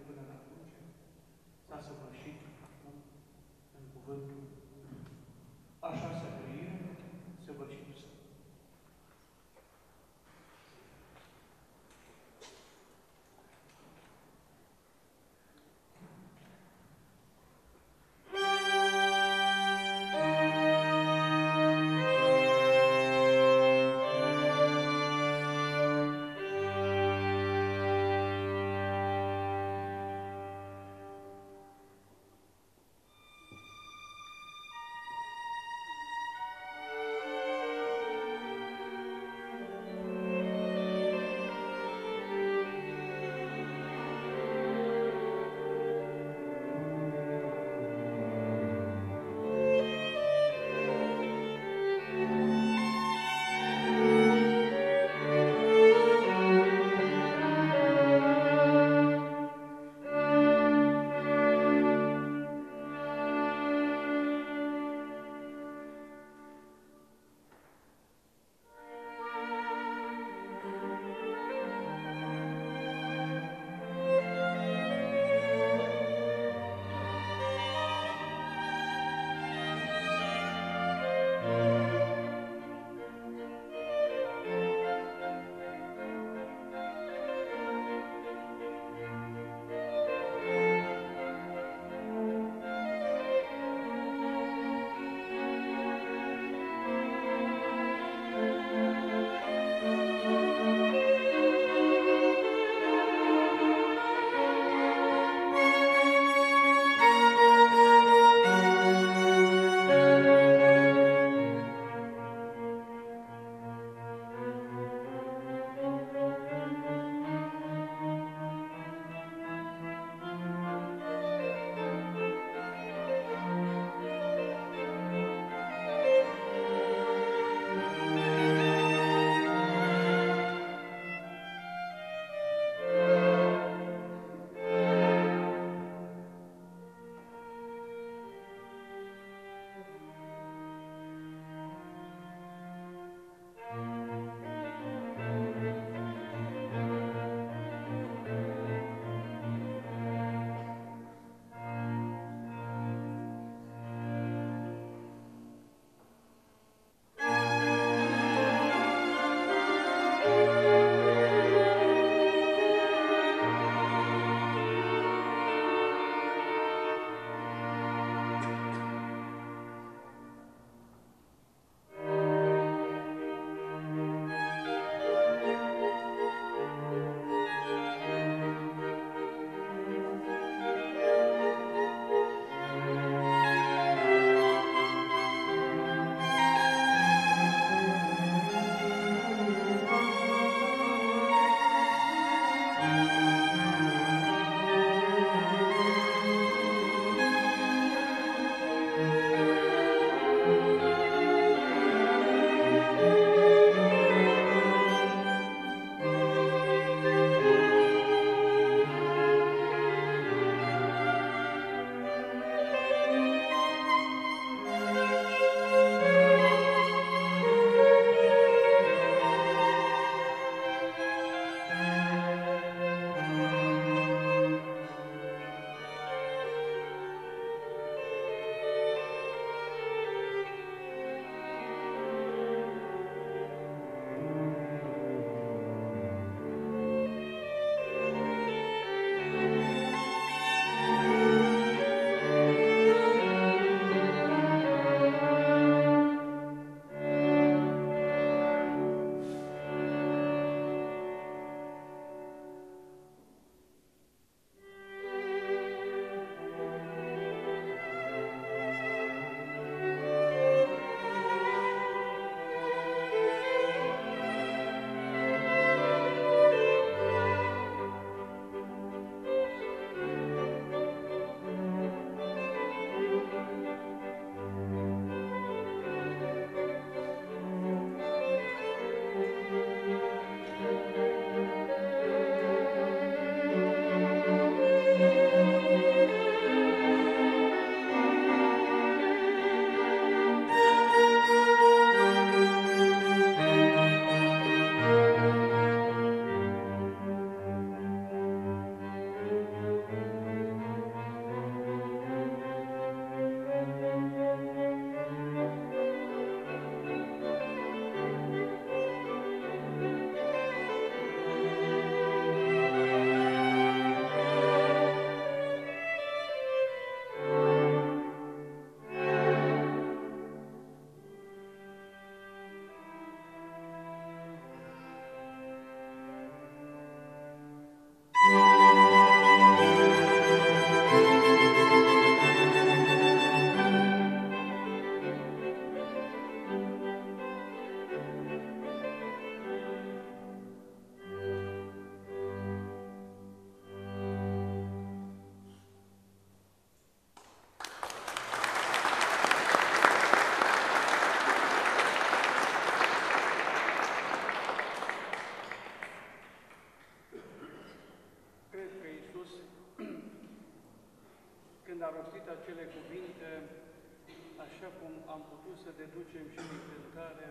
așa cum am putut să deducem și din cântare,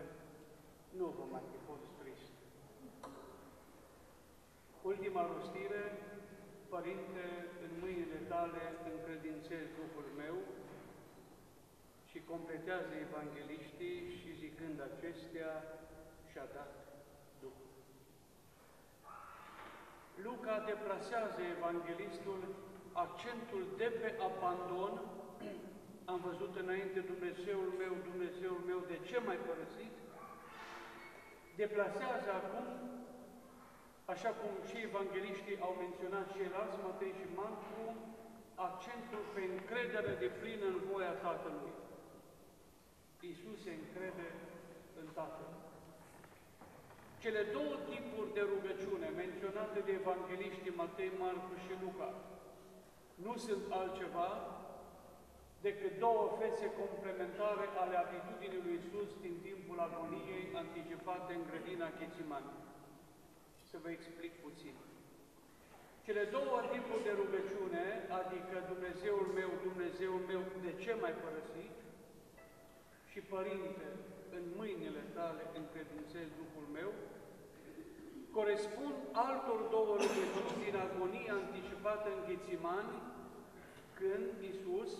nu vă mai fi fost trist. Ultima rostire, Părinte, în mâinile tale încredințez Duhul meu și completează evangeliștii și zicând acestea și-a dat Duhul. Luca deplasează evanghelistul accentul de pe abandon am văzut înainte Dumnezeul meu, Dumnezeul meu, de ce mai părăsit? Deplasează acum, așa cum și evangeliștii au menționat și Eras, Matei și Marcu, accentul pe încredere de plină în voia Tatălui. Iisus se încrede în Tatăl. Cele două tipuri de rugăciune menționate de evangeliștii Matei, Marcu și Luca nu sunt altceva decât două fețe complementare ale atitudinii lui Isus din timpul agoniei anticipate în grădina Chețimani. Să vă explic puțin. Cele două tipuri de rugăciune, adică Dumnezeul meu, Dumnezeul meu, de ce mai părăsit? Și Părinte, în mâinile tale încredințez Duhul meu, corespund altor două rugăciuni din agonia anticipată în Ghețimani, când Isus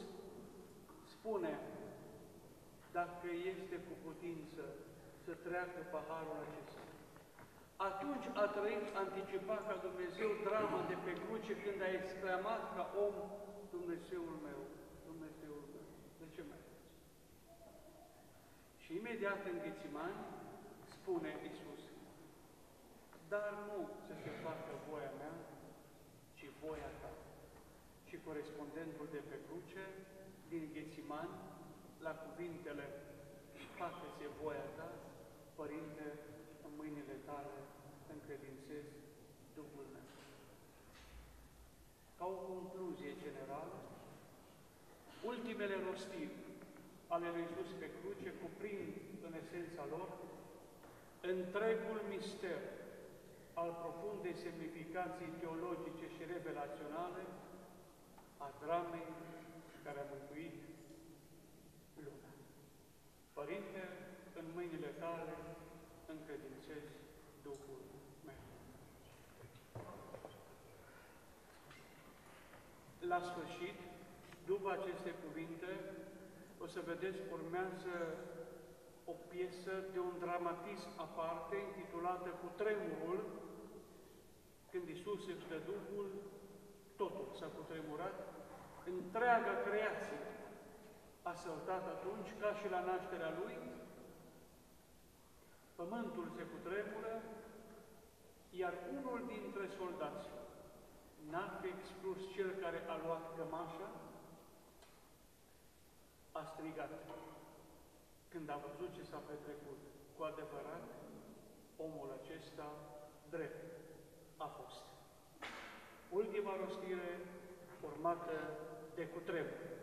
spune, dacă este cu putință să treacă paharul acesta. Atunci a trăit anticipat ca Dumnezeu drama de pe cruce când a exclamat ca om, Dumnezeul meu, Dumnezeul meu. De ce mai faci? Și imediat în Ghețimani spune Isus, dar nu să se facă voia mea, ci voia ta. Și corespondentul de pe cruce din Ghețiman la cuvintele Facă-se voia ta, Părinte, în mâinile tale încredințez Duhul meu. Ca o concluzie generală, ultimele rostiri ale lui Iisus pe cruce cuprind în esența lor întregul mister al profundei semnificații teologice și revelaționale a dramei care a mântuit lumea. Părinte, în mâinile tale încredințez Duhul meu. La sfârșit, după aceste cuvinte, o să vedeți, urmează o piesă de un dramatism aparte, intitulată Cu tremurul, când Isus își dă Duhul, totul s-a cutremurat, întreaga creație a săltat atunci, ca și la nașterea Lui, pământul se cutremură, iar unul dintre soldați, n-a fi exclus cel care a luat cămașa, a strigat. Când a văzut ce s-a petrecut. Cu adevărat, omul acesta drept a fost. Ultima rostire urmată de cutremur.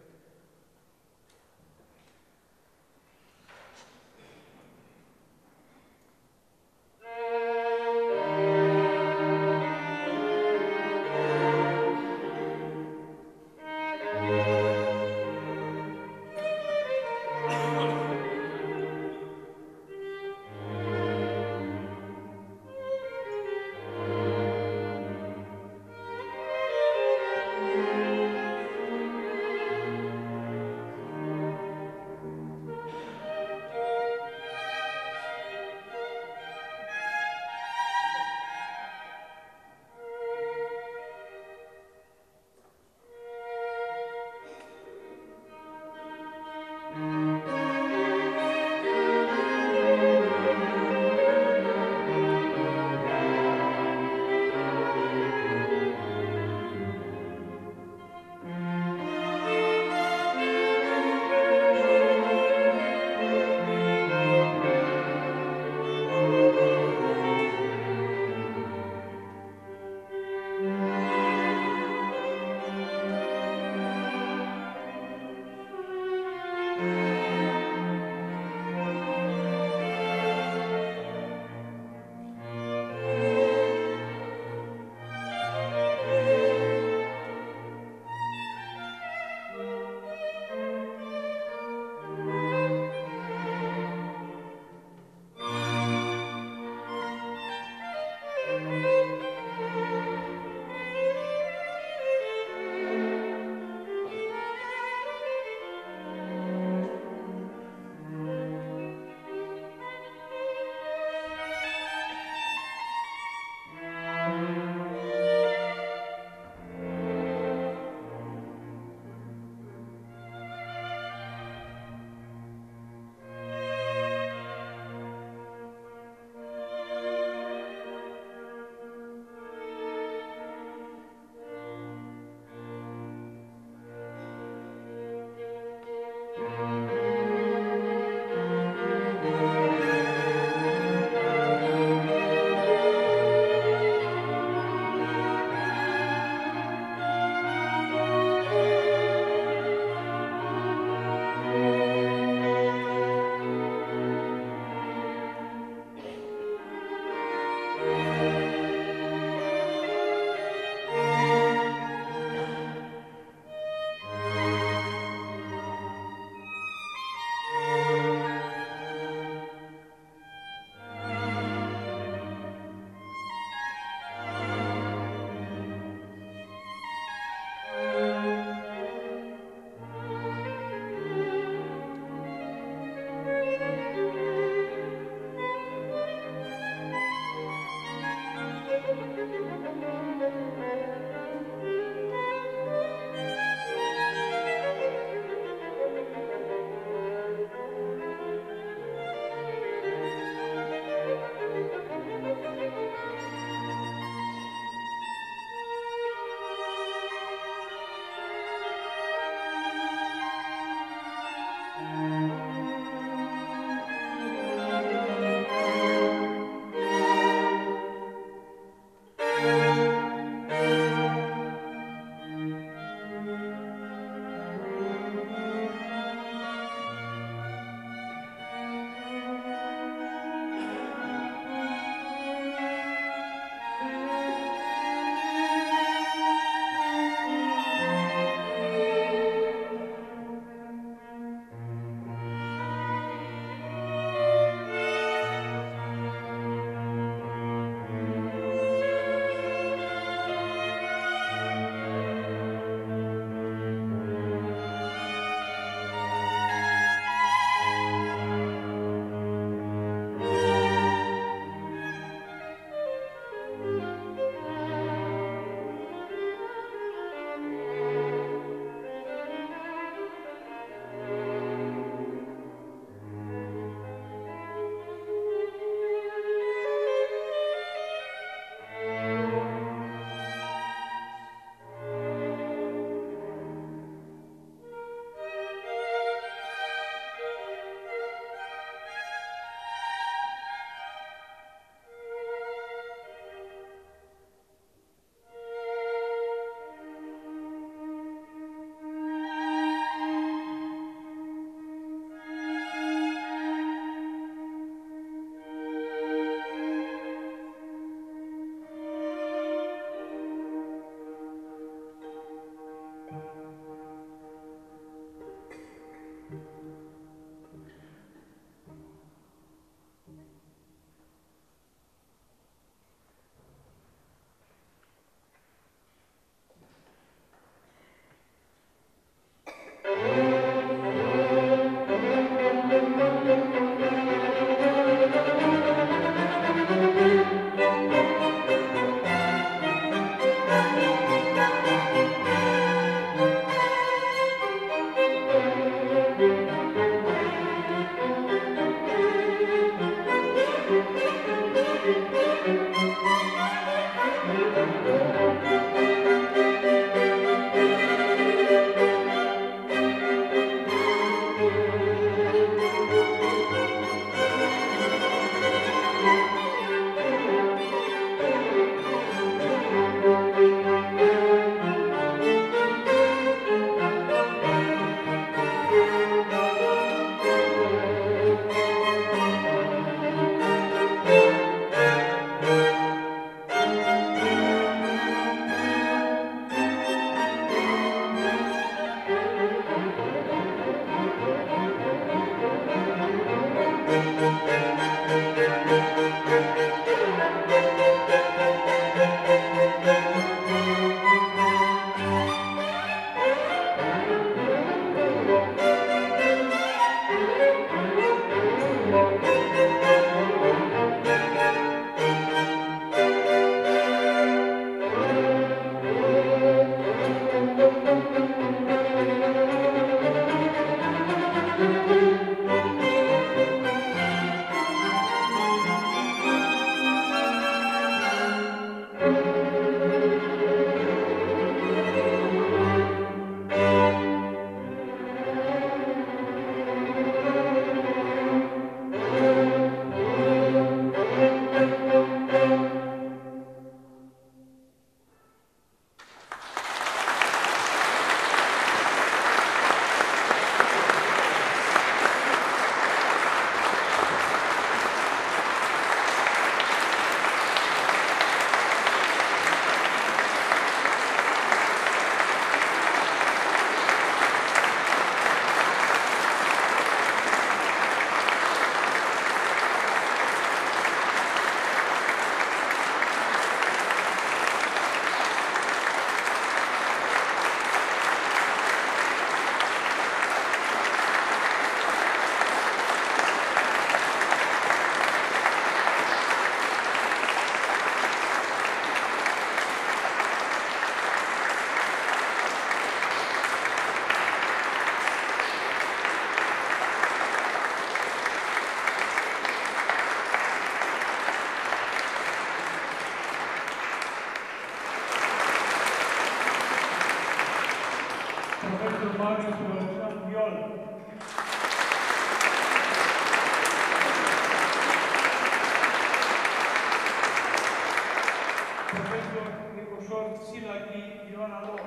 professor profesor Silagi Ioana Loh.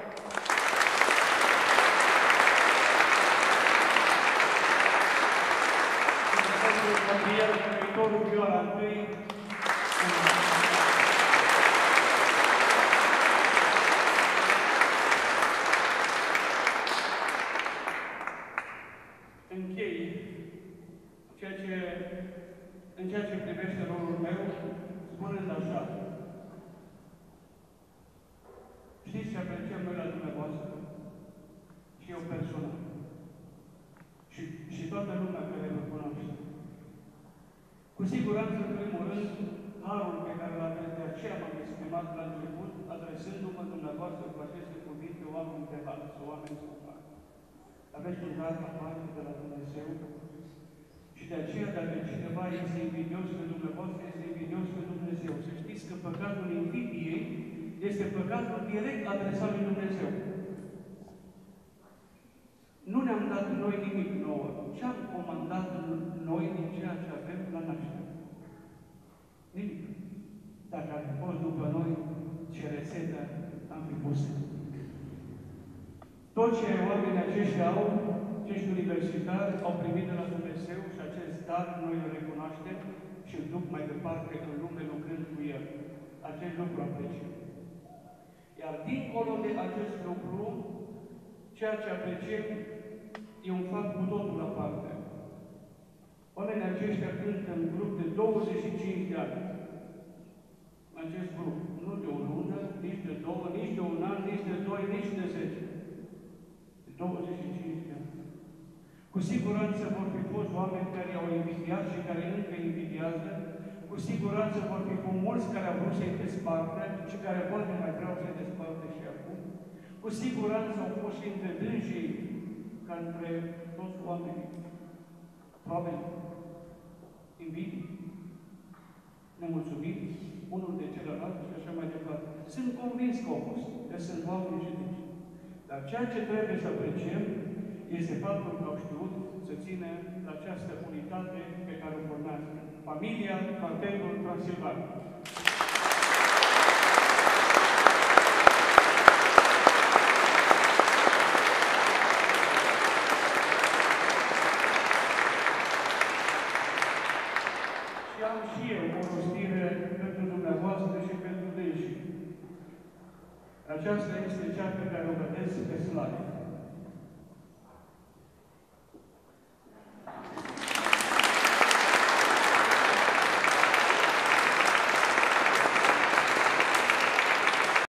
Profesor Gabriel Vitorul Ioana Andrei. De har, sau oameni scumpari. Aveți un dar aparte de la Dumnezeu și de aceea, dacă cineva este invidios pe dumneavoastră, este invidios pe Dumnezeu. Să știți că păcatul invidiei este păcatul direct adresat lui Dumnezeu. Nu ne-am dat noi nimic nouă. Ce am comandat noi din ceea ce avem la naștere? Nimic. Dacă ar fi fost după noi, ce rețetă am fi pus. Tot ce oamenii aceștia au, acești universitari, au primit de la Dumnezeu și acest dar noi îl recunoaștem și îl duc mai departe în lume lucrând cu el. Acest lucru apreciem. Iar dincolo de acest lucru, ceea ce apreciem e un fapt cu totul aparte. Oamenii aceștia cântă în grup de 25 de ani. În acest grup. Nu de o lună, nici de două, nici de un an, nici de doi, nici de zece. De 25 de ani. Cu siguranță vor fi fost oameni care au invidiat și care încă invidiază. Cu siguranță vor fi fost mulți care au vrut să-i despartă și care poate mai vreau să-i despartă și acum. Cu siguranță au fost și între dânsii ca între toți oamenii. Probabil invidii, nemulțumiri, unul de celălalt și așa mai departe. Sunt convins că au fost, că sunt oameni și deci. Dar ceea ce trebuie să apreciem este faptul că au știut să țină la această unitate pe care o formează. Familia Cartelul Transilvan. Și am și eu o rostire pentru dumneavoastră și pentru dânsii. Aceasta este cea pe care o vedeți pe slide.